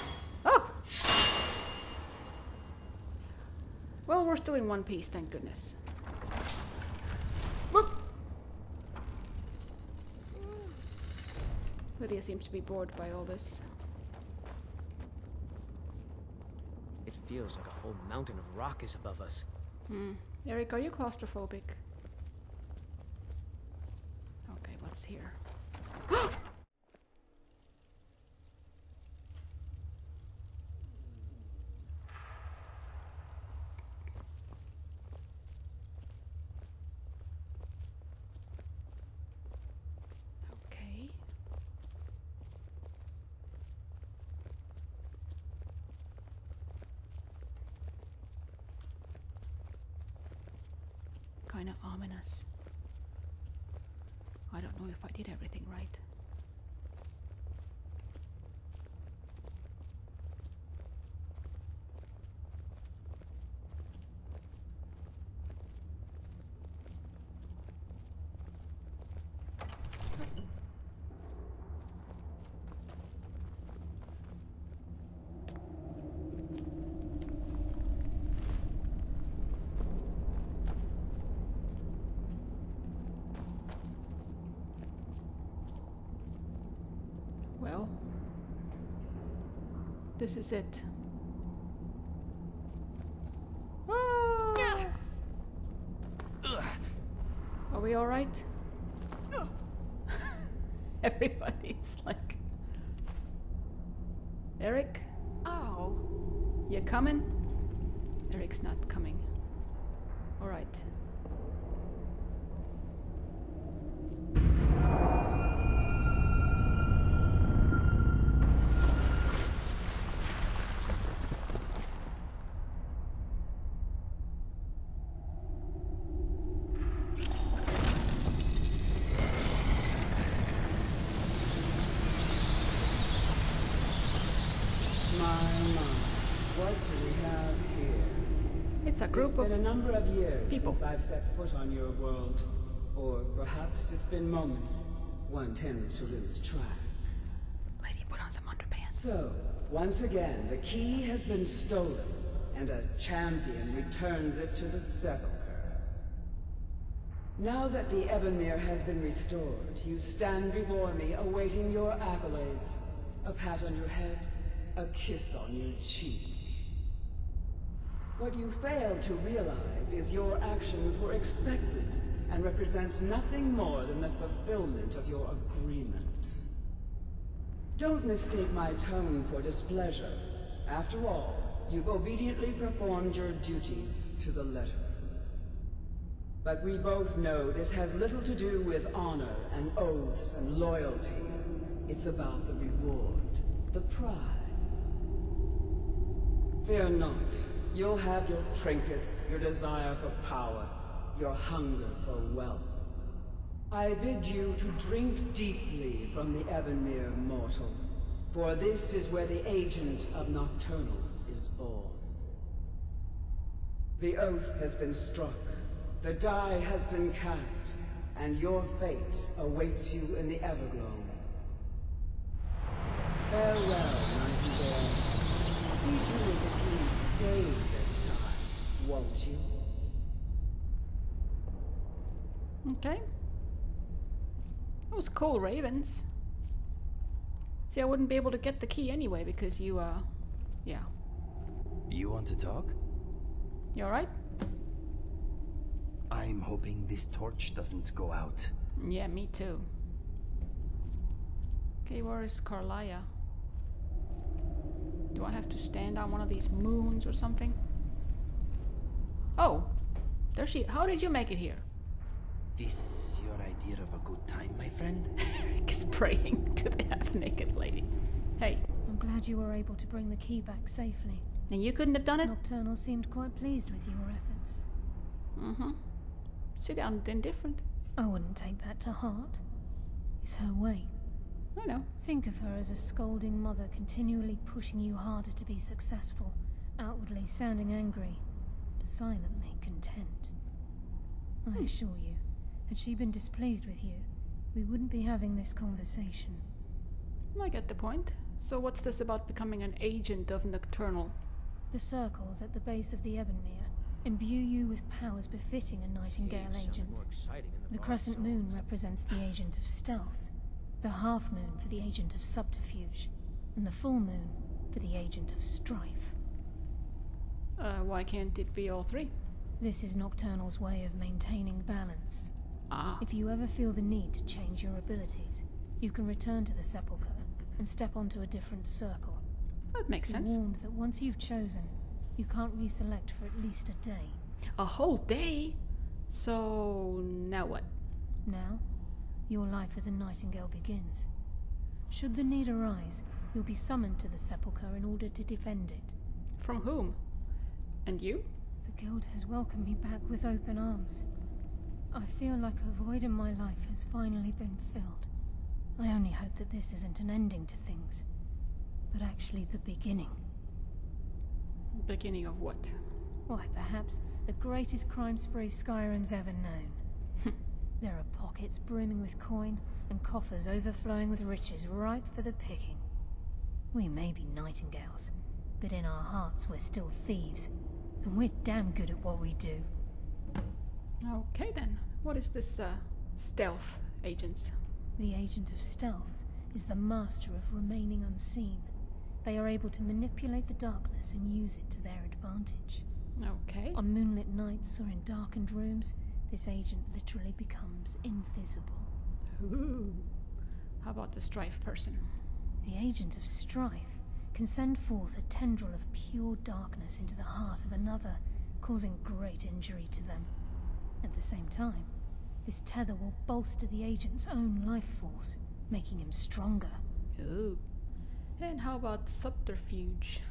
Oh! Well, we're still in one piece, thank goodness. Seems to be bored by all this. It feels like a whole mountain of rock is above us. Hmm. Erik, are you claustrophobic? Okay, what's here? okay. Kind of ominous. I don't know if I did everything right. Well, this is it. Ah. Are we all It's a group It's been of a number of years people. since I've set foot on your world. Or perhaps it's been moments. One tends to lose track. Lady, put on some underpants. So, once again, the key has been stolen, and a champion returns it to the sepulchre. Now that the Ebonmere has been restored, you stand before me awaiting your accolades. A pat on your head, a kiss on your cheek. What you fail to realize is your actions were expected and represent nothing more than the fulfillment of your agreement. Don't mistake my tone for displeasure. After all, you've obediently performed your duties to the letter. But we both know this has little to do with honor and oaths and loyalty. It's about the reward, the prize. Fear not. You'll have your trinkets, your desire for power, your hunger for wealth. I bid you to drink deeply from the Ebonmere mortal, for this is where the agent of Nocturnal is born. The oath has been struck, the die has been cast, and your fate awaits you in the Evergloam. Farewell, Nightingale. See to it that this time, won't you? Okay. That was cool, Ravens. See, I wouldn't be able to get the key anyway because you, uh, yeah. You want to talk? You alright? I'm hoping this torch doesn't go out. Yeah, me too. Okay, where is Karliah? Do I have to stand on one of these moons or something? Oh, there she. How did you make it here? This your idea of a good time, my friend? Erik's praying to the half-naked lady. Hey, I'm glad you were able to bring the key back safely. and you couldn't have done it? Nocturnal seemed quite pleased with your efforts. Mm-hmm. Sit down, indifferent. I wouldn't take that to heart. It's her way. I know. Think of her as a scolding mother continually pushing you harder to be successful, outwardly sounding angry, but silently content. I hmm. assure you, had she been displeased with you, we wouldn't be having this conversation. I get the point. So what's this about becoming an agent of Nocturnal? The circles at the base of the Ebonmere imbue you with powers befitting a Nightingale Gee, sounded agent. more exciting in the The crescent moon represents the agent of stealth, the half moon for the agent of subterfuge, and the full moon for the agent of strife. Uh, why can't it be all three? This is Nocturnal's way of maintaining balance. Ah. If you ever feel the need to change your abilities, you can return to the Sepulcher and step onto a different circle. That makes Be sense. warned that once you've chosen, you can't reselect for at least a day. A whole day? So now what? Now, your life as a nightingale begins. Should the need arise, you'll be summoned to the Sepulcher in order to defend it. From whom? And you? The Guild has welcomed me back with open arms. I feel like a void in my life has finally been filled. I only hope that this isn't an ending to things, but actually the beginning. Beginning of what? Why, perhaps the greatest crime spree Skyrim's ever known. There are pockets brimming with coin and coffers overflowing with riches ripe for the picking. We may be nightingales, but in our hearts we're still thieves, and we're damn good at what we do. Okay then. What is this, uh, stealth agents? The agent of stealth is the master of remaining unseen. They are able to manipulate the darkness and use it to their advantage. Okay. On moonlit nights or in darkened rooms, this agent literally becomes invisible. Ooh. How about the strife person? The agent of strife can send forth a tendril of pure darkness into the heart of another, causing great injury to them. At the same time, this tether will bolster the agent's own life force, making him stronger. Ooh. And how about subterfuge?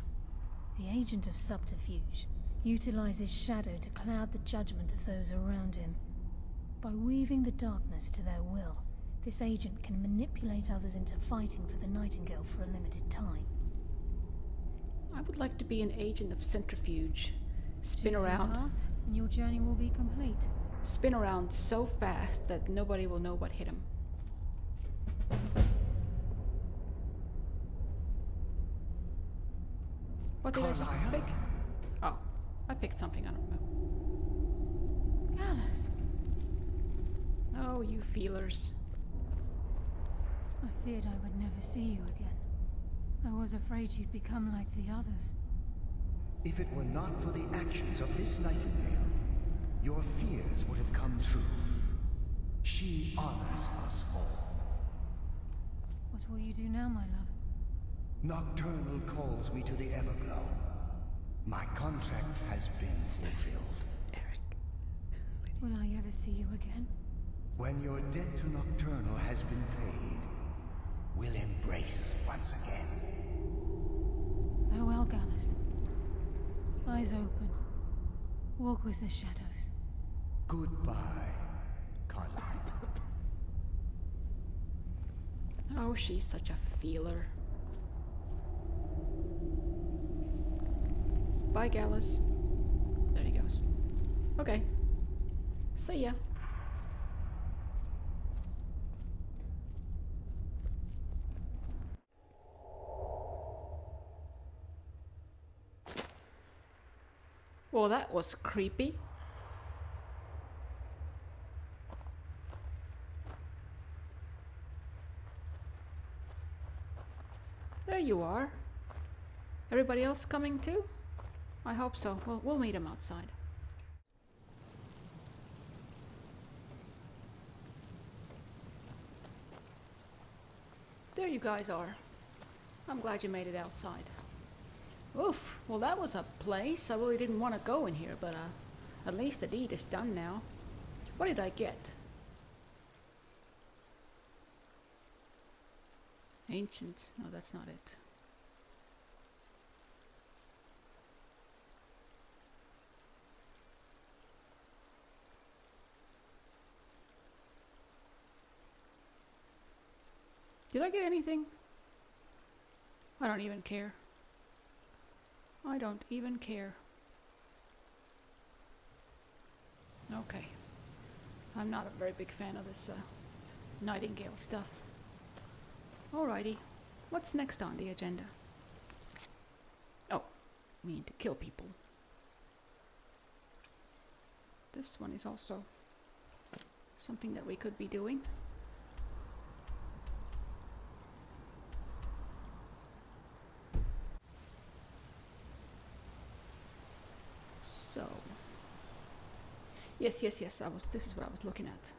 The agent of subterfuge utilizes shadow to cloud the judgment of those around him. By weaving the darkness to their will, this agent can manipulate others into fighting for the Nightingale for a limited time. I would like to be an agent of centrifuge. Spin Choose your around. path, and your journey will be complete. Spin around so fast that nobody will know what hit him. What did I just Karliah? pick? I picked something, I don't know. Gallus! Oh, you feelers. I feared I would never see you again. I was afraid you'd become like the others. If it were not for the actions of this nightingale, your fears would have come true. She honors us all. What will you do now, my love? Nocturnal calls me to the Evergloam. My contract has been fulfilled. Erik. Will I ever see you again? When your debt to Nocturnal has been paid, we'll embrace once again. Oh, Farewell, Gallus. Eyes open. Walk with the shadows. Goodbye, Karliah. Oh, she's such a feeler. Bye, Gallus. There he goes. Okay. See ya. Well, that was creepy. There you are. Everybody else coming too? I hope so. Well, we'll meet him outside. There you guys are. I'm glad you made it outside. Oof, well that was a place. I really didn't want to go in here, but uh, at least the deed is done now. What did I get? Ancient. No, that's not it. Did I get anything? I don't even care. I don't even care. Okay. I'm not a very big fan of this uh, Nightingale stuff. Alrighty. What's next on the agenda? Oh, we need to kill people. This one is also something that we could be doing. So, yes, yes, yes. I was. This is what I was looking at.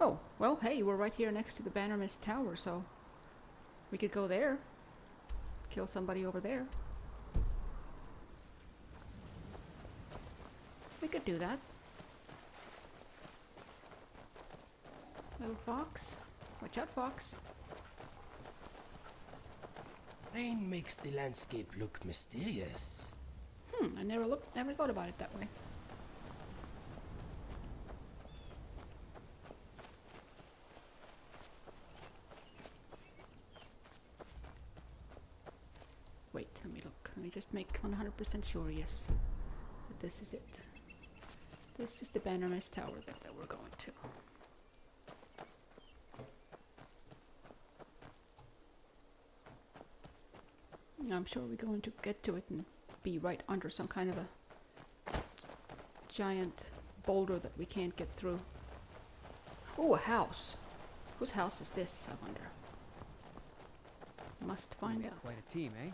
Oh, well, hey, we're right here next to the Bannermist Tower, so we could go there. Kill somebody over there. We could do that. Little fox. Watch out, fox. Rain makes the landscape look mysterious. Hmm, I never looked, never thought about it that way. Wait, let me look. Let me just make 100% sure, yes. That this is it. This is the Bannermist Tower that, that we're going to. I'm sure we're going to get to it and be right under some kind of a giant boulder that we can't get through. Oh, a house. Whose house is this, I wonder? Must find out. Quite a team, eh?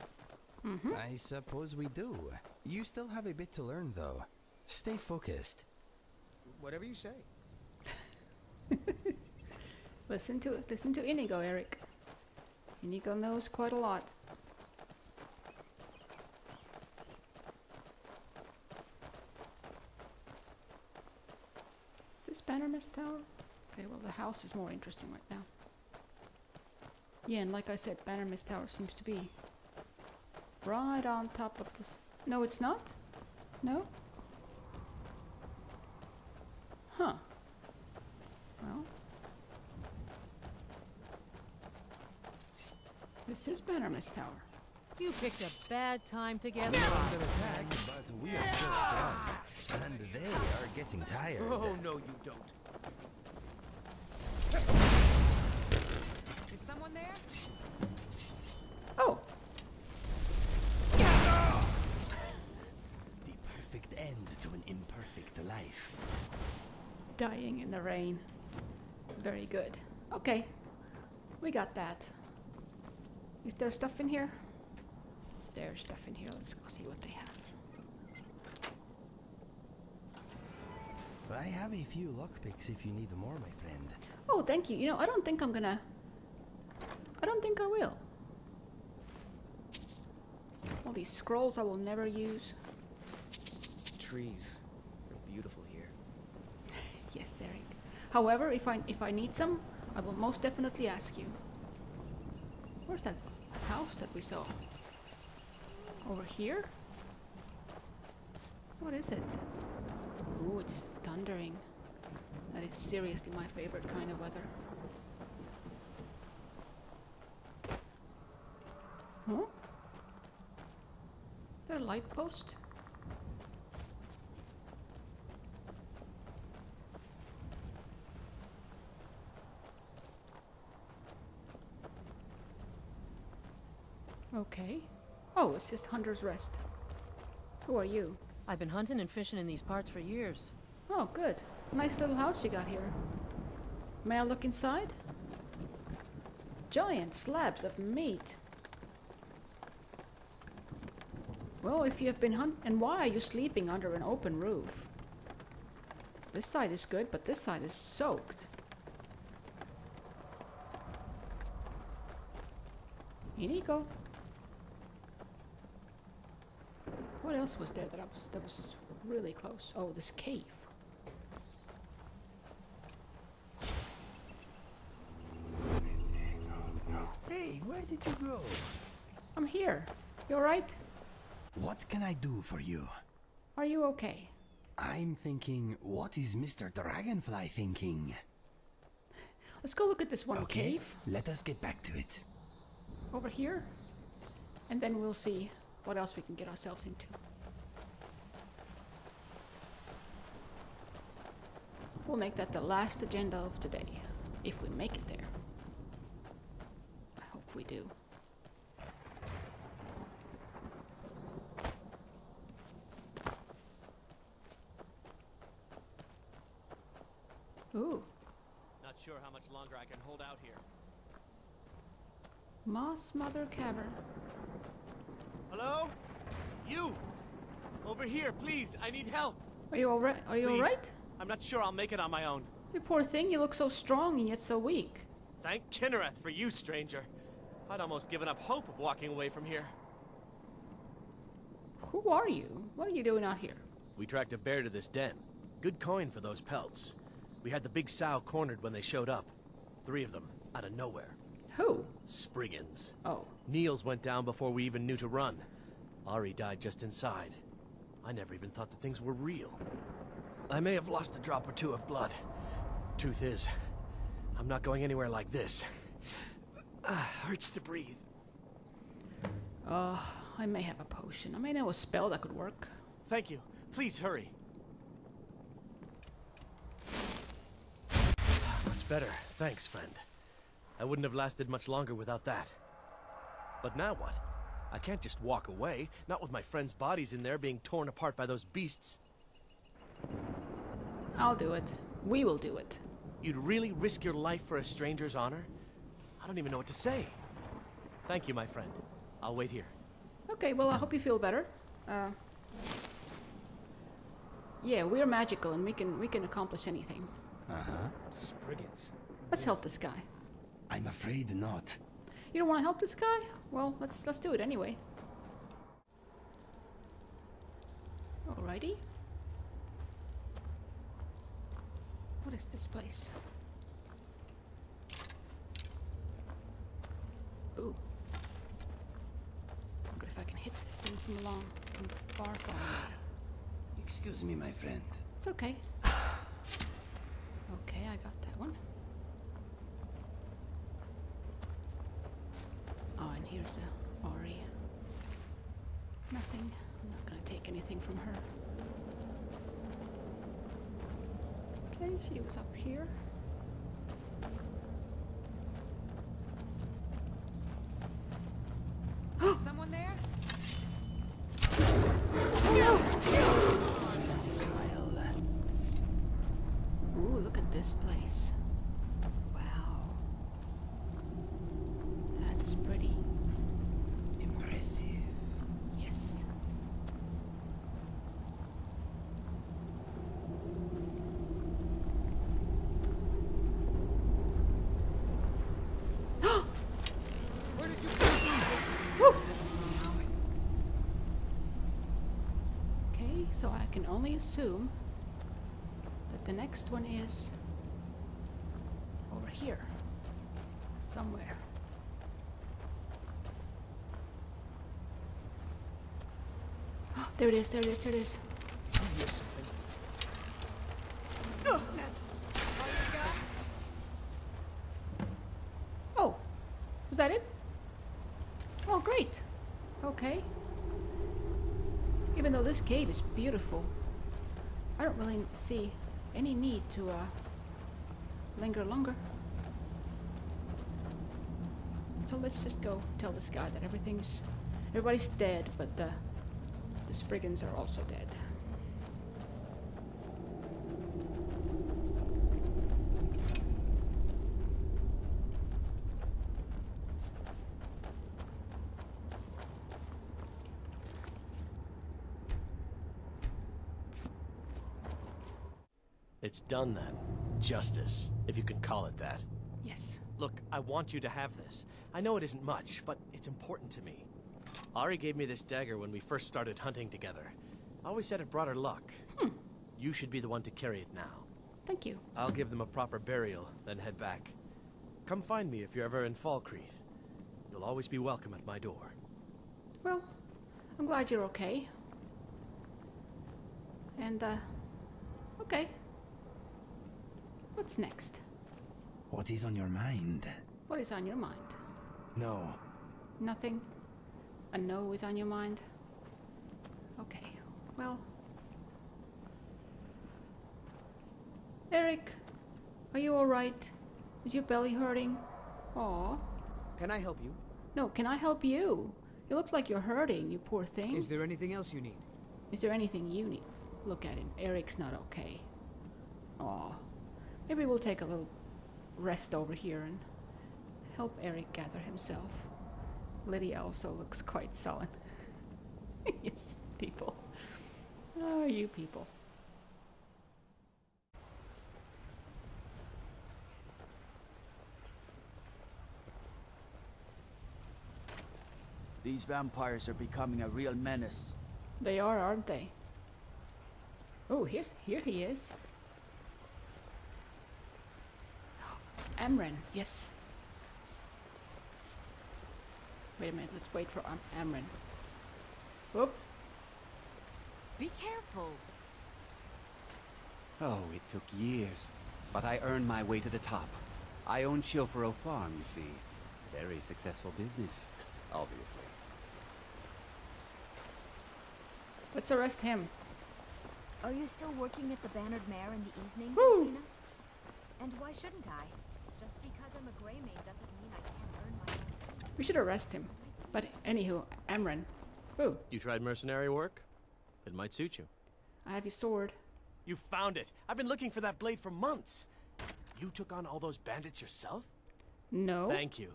Mm-hmm. I suppose we do. You still have a bit to learn, though. Stay focused. Whatever you say. Listen to. Listen to Inigo, Erik. Inigo knows quite a lot. This Bannermist Tower? Okay, well the house is more interesting right now. Yeah, and like I said, Bannermist Tower seems to be right on top of this. No, it's not? No? Huh. Well. This is Bannermist Tower. You picked a bad time to get We're lost. under attack, but we are so strong. And they are getting tired. Oh, no, you don't. Is someone there? Oh! The perfect end to an imperfect life. Dying in the rain. Very good. Okay. We got that. Is there stuff in here? There's stuff in here. Let's go see what they have. I have a few lockpicks if you need more, my friend. Oh, thank you. You know, I don't think I'm gonna... I don't think I will. All these scrolls I will never use. Trees. They're beautiful here. Yes, Erik. However, if I if I need some, I will most definitely ask you. Where's that house that we saw? Over here? What is it? Ooh, it's thundering. That is seriously my favorite kind of weather. Huh? Is there a light post? Okay. Oh, it's just Hunter's Rest. Who are you? I've been hunting and fishing in these parts for years. Oh, good. Nice little house you got here. May I look inside? Giant slabs of meat. Well, if you have been hunt- and why are you sleeping under an open roof? This side is good, but this side is soaked. In you go. What else was there that I was that was really close? Oh, this cave. Hey, where did you go? I'm here. You alright? What can I do for you? Are you okay? I'm thinking, what is Mr. Dragonfly thinking? Let's go look at this one Okay, cave let us get back to it. over here. And then we'll see what else we can get ourselves into. We'll make that the last agenda of today, if we make it there. I hope we do. Ooh, Not sure how much longer I can hold out here. Moss Mother Cavern. Hello? You! Over here, please. I need help. Are you alright? Are you alright? I'm not sure I'll make it on my own. You poor thing, you look so strong and yet so weak. Thank Kynareth for you, stranger. I'd almost given up hope of walking away from here. Who are you? What are you doing out here? We tracked a bear to this den. Good coin for those pelts. We had the big sow cornered when they showed up. Three of them, out of nowhere. Who? Spriggans. Oh. Nils went down before we even knew to run. Ari died just inside. I never even thought the things were real. I may have lost a drop or two of blood. Truth is, I'm not going anywhere like this. Ah, hurts to breathe. Uh, I may have a potion. I may know a spell that could work. Thank you. Please hurry. Much better. Thanks, friend. I wouldn't have lasted much longer without that. But now what? I can't just walk away, not with my friends' bodies in there being torn apart by those beasts. I'll do it. We will do it. You'd really risk your life for a stranger's honor? I don't even know what to say. Thank you, my friend. I'll wait here. Okay, well, I hope you feel better. Uh, yeah, we're magical and we can we can accomplish anything. Uh-huh. Spriggans. Let's help this guy. I'm afraid not. You don't want to help this guy? Well, let's let's do it anyway. Alrighty. What is this place? Ooh. Wonder if I can hit this thing from along, from far, far. Excuse me, my friend. It's okay. Okay, I got that one. And here's a Ari. Nothing. I'm not gonna take anything from her. Okay, she was up here. Someone there? Ooh, look at this place. Wow. That's pretty. Impressive. Yes. Where did you Okay, so I can only assume that the next one is over here. Somewhere. there it is, there it is, there it is. Oh, was that it? Oh, great. Okay. Even though this cave is beautiful, I don't really see any need to uh, linger longer. So let's just go tell this guy that everything's, everybody's dead, but the, the Spriggans are also dead. It's done then. Justice, if you can call it that. Yes. Look, I want you to have this. I know it isn't much, but it's important to me. Ari gave me this dagger when we first started hunting together. I always said it brought her luck. Hmm. You should be the one to carry it now. Thank you. I'll give them a proper burial, then head back. Come find me if you're ever in Falkreath. You'll always be welcome at my door. Well, I'm glad you're okay. And, uh, okay. What's next? What is on your mind? What is on your mind? No. Nothing? A no is on your mind? Okay, well. Erik, are you alright? Is your belly hurting? Aw. Can I help you? No, can I help you? You look like you're hurting, you poor thing. Is there anything else you need? Is there anything you need? Look at him. Erik's not okay. Aw. Maybe we'll take a little rest over here and help Erik gather himself. Lydia also looks quite sullen. yes, people. Oh, you people. These vampires are becoming a real menace. They are, aren't they? Oh, here's here he is. Amren, yes. Wait a minute, let's wait for Am Amren. Whoop. Be careful. Oh, it took years, but I earned my way to the top. I own Chillfurrow Farm, you see. Very successful business, obviously. Let's arrest him. Are you still working at the Bannered Mare in the evenings, Woo! Athena? And why shouldn't I? We should arrest him. But anywho, Amren. Who? You tried mercenary work? It might suit you. I have your sword. You found it! I've been looking for that blade for months! You took on all those bandits yourself? No. Thank you.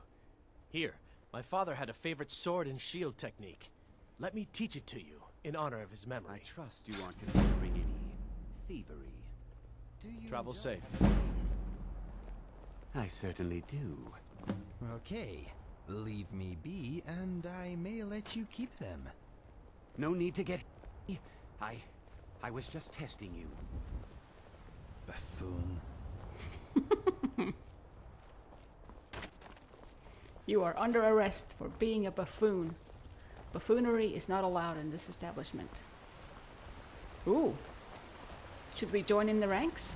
Here, my father had a favorite sword and shield technique. Let me teach it to you, in honor of his memory. I trust you aren't considering any thievery. Do you Travel enjoy safe. Your teeth? I certainly do. Okay. Leave me be, and I may let you keep them. No need to get... I... I was just testing you. Buffoon. You are under arrest for being a buffoon. Buffoonery is not allowed in this establishment. Ooh. Should we join in the ranks?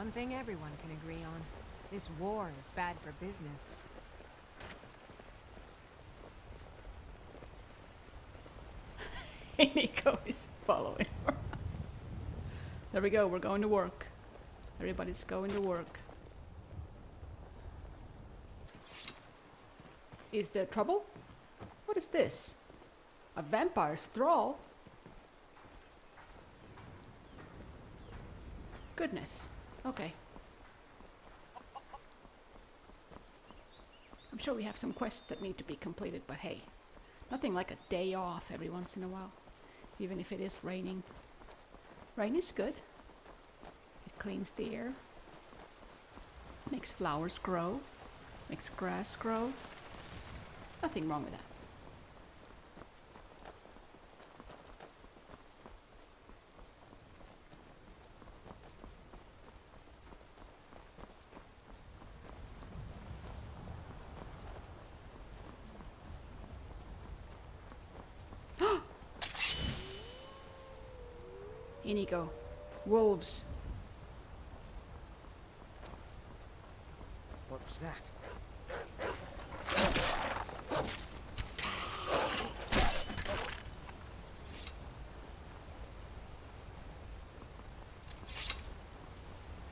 One thing everyone can agree on. This war is bad for business. Nico is following. there we go, we're going to work. Everybody's going to work. Is there trouble? What is this? A vampire's thrall? Goodness. Okay. I'm sure we have some quests that need to be completed, but hey, nothing like a day off every once in a while, even if it is raining. Rain is good. It cleans the air, makes flowers grow, makes grass grow. Nothing wrong with that. Inigo. Wolves. What was that?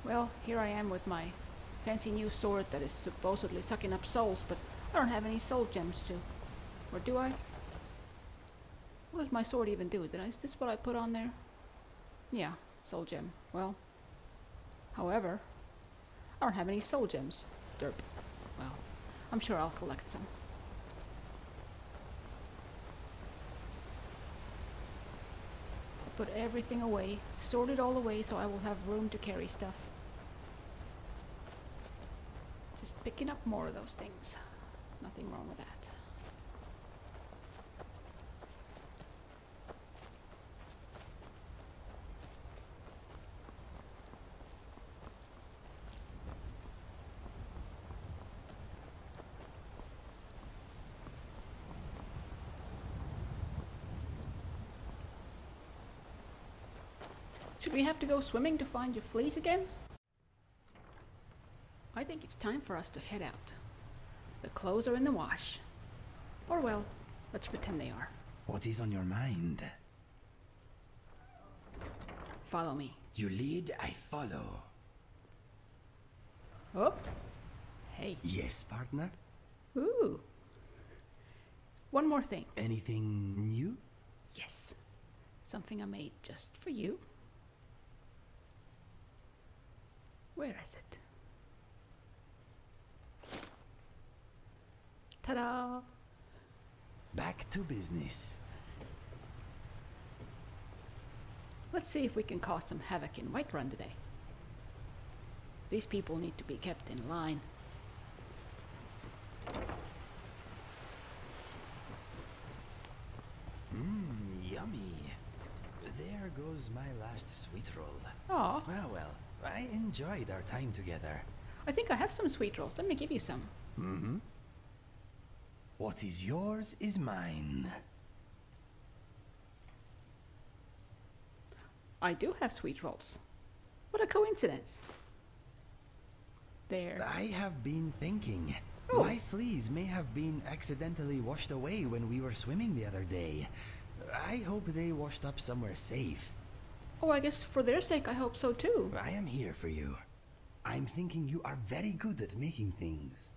Well, here I am with my fancy new sword that is supposedly sucking up souls, but I don't have any soul gems to. Or do I? What does my sword even do? Did I, is this what I put on there? Yeah, soul gem. Well, however, I don't have any soul gems. Derp. Well, I'm sure I'll collect some. Put everything away, sort it all away so I will have room to carry stuff. Just picking up more of those things. Nothing wrong with that. Have to go swimming to find your fleas again? I think it's time for us to head out. The clothes are in the wash. Or well, let's pretend they are. What is on your mind? Follow me. You lead, I follow. Oh. Hey. Yes, partner? Ooh. One more thing. Anything new? Yes. Something I made just for you. Where is it? Ta-da! Back to business. Let's see if we can cause some havoc in Whiterun today. These people need to be kept in line. Mmm, yummy. There goes my last sweet roll. Aw. Well, well, I enjoyed our time together. I think I have some sweet rolls. Let me give you some. Mm-hmm. What is yours is mine. I do have sweet rolls. What a coincidence. There. I have been thinking. Oh. My fleas may have been accidentally washed away when we were swimming the other day. I hope they washed up somewhere safe. Oh, I guess for their sake I hope so too. I am here for you. I'm thinking you are very good at making things.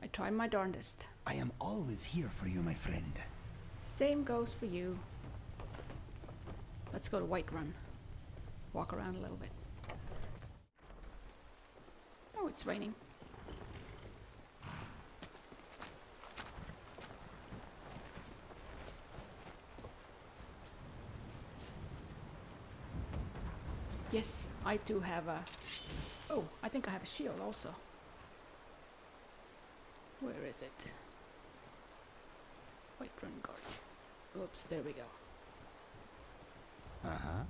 I try my darndest. I am always here for you, my friend. Same goes for you. Let's go to Whiterun. Walk around a little bit. Oh, it's raining. Yes, I do have a... Oh, I think I have a shield also. Where is it? Whiterun Guard. Oops, there we go. Uh-huh.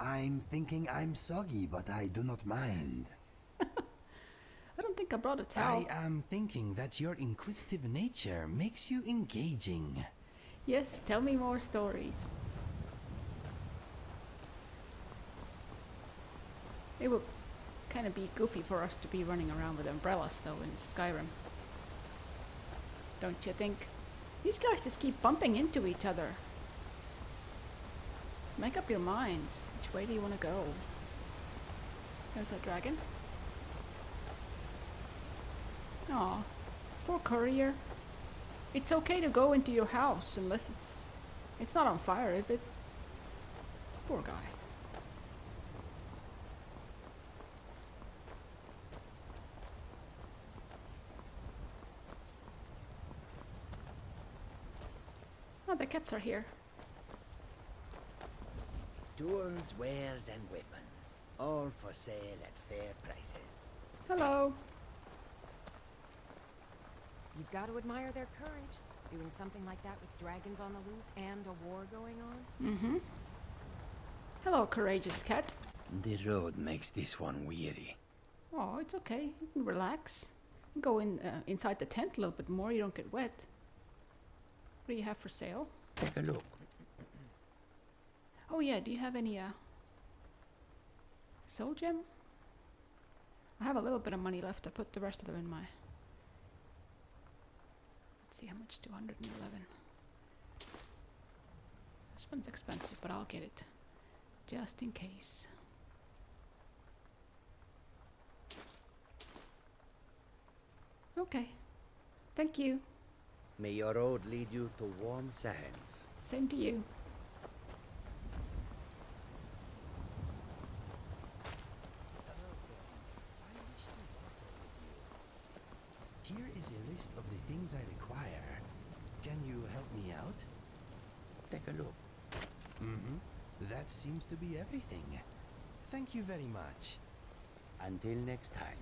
I'm thinking I'm soggy, but I do not mind. I don't think I brought a towel. I am thinking that your inquisitive nature makes you engaging. Yes, tell me more stories. It would kind of be goofy for us to be running around with umbrellas, though, in Skyrim. Don't you think? These guys just keep bumping into each other. Make up your minds. Which way do you want to go? There's that dragon. Aw, poor courier. It's okay to go into your house unless it's... It's not on fire, is it? Poor guy. Oh, the cats are here. Tools, wares, and weapons. All for sale at fair prices. Hello. You've got to admire their courage. Doing something like that with dragons on the loose and a war going on. Mm-hmm. Hello, courageous cat. The road makes this one weary. Oh, it's okay. You can relax. Go in uh, inside the tent a little bit more. You don't get wet. What do you have for sale? Take a look. Oh yeah, do you have any uh soul gem? I have a little bit of money left. I put the rest of them in my. Let's see how much. Two hundred and eleven. This one's expensive, but I'll get it, just in case. Okay. Thank you. May your road lead you to warm sands. Same to you. Here is a list of the things I require. Can you help me out? Take a look. Mm-hmm. That seems to be everything. Thank you very much. Until next time.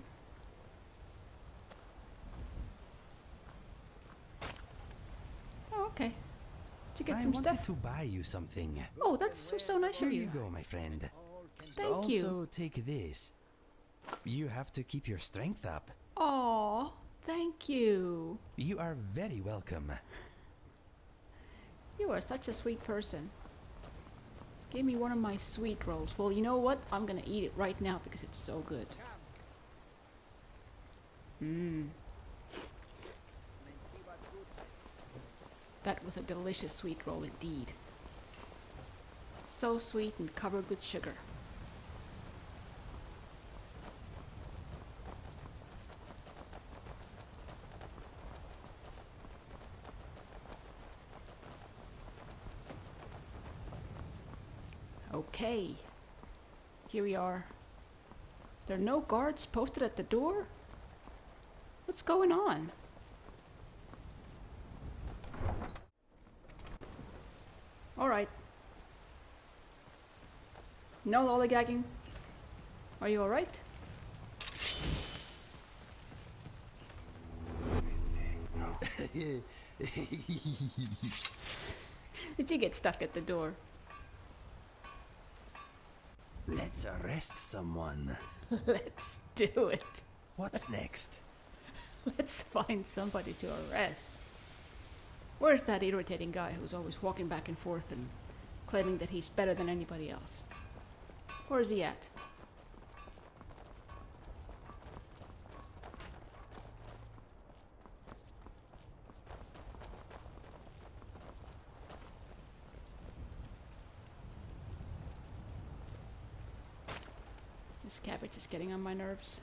Oh, okay. Did you get I some wanted stuff? to buy you something. Oh, that's so, so nice Here of you Here you. go, my friend. Thank also, you. take this. You have to keep your strength up. Aw, thank you. You are very welcome. You are such a sweet person. Give me one of my sweet rolls. Well, you know what? I'm gonna eat it right now because it's so good. Mmm. That was a delicious sweet roll indeed. So sweet and covered with sugar. Okay. Here we are. There are no guards posted at the door? What's going on? Alright. No lollygagging. Are you alright? Did you get stuck at the door? Let's arrest someone. Let's do it. What's next? Let's find somebody to arrest. Where's that irritating guy who's always walking back and forth and claiming that he's better than anybody else? Where is he at? This cabbage is getting on my nerves.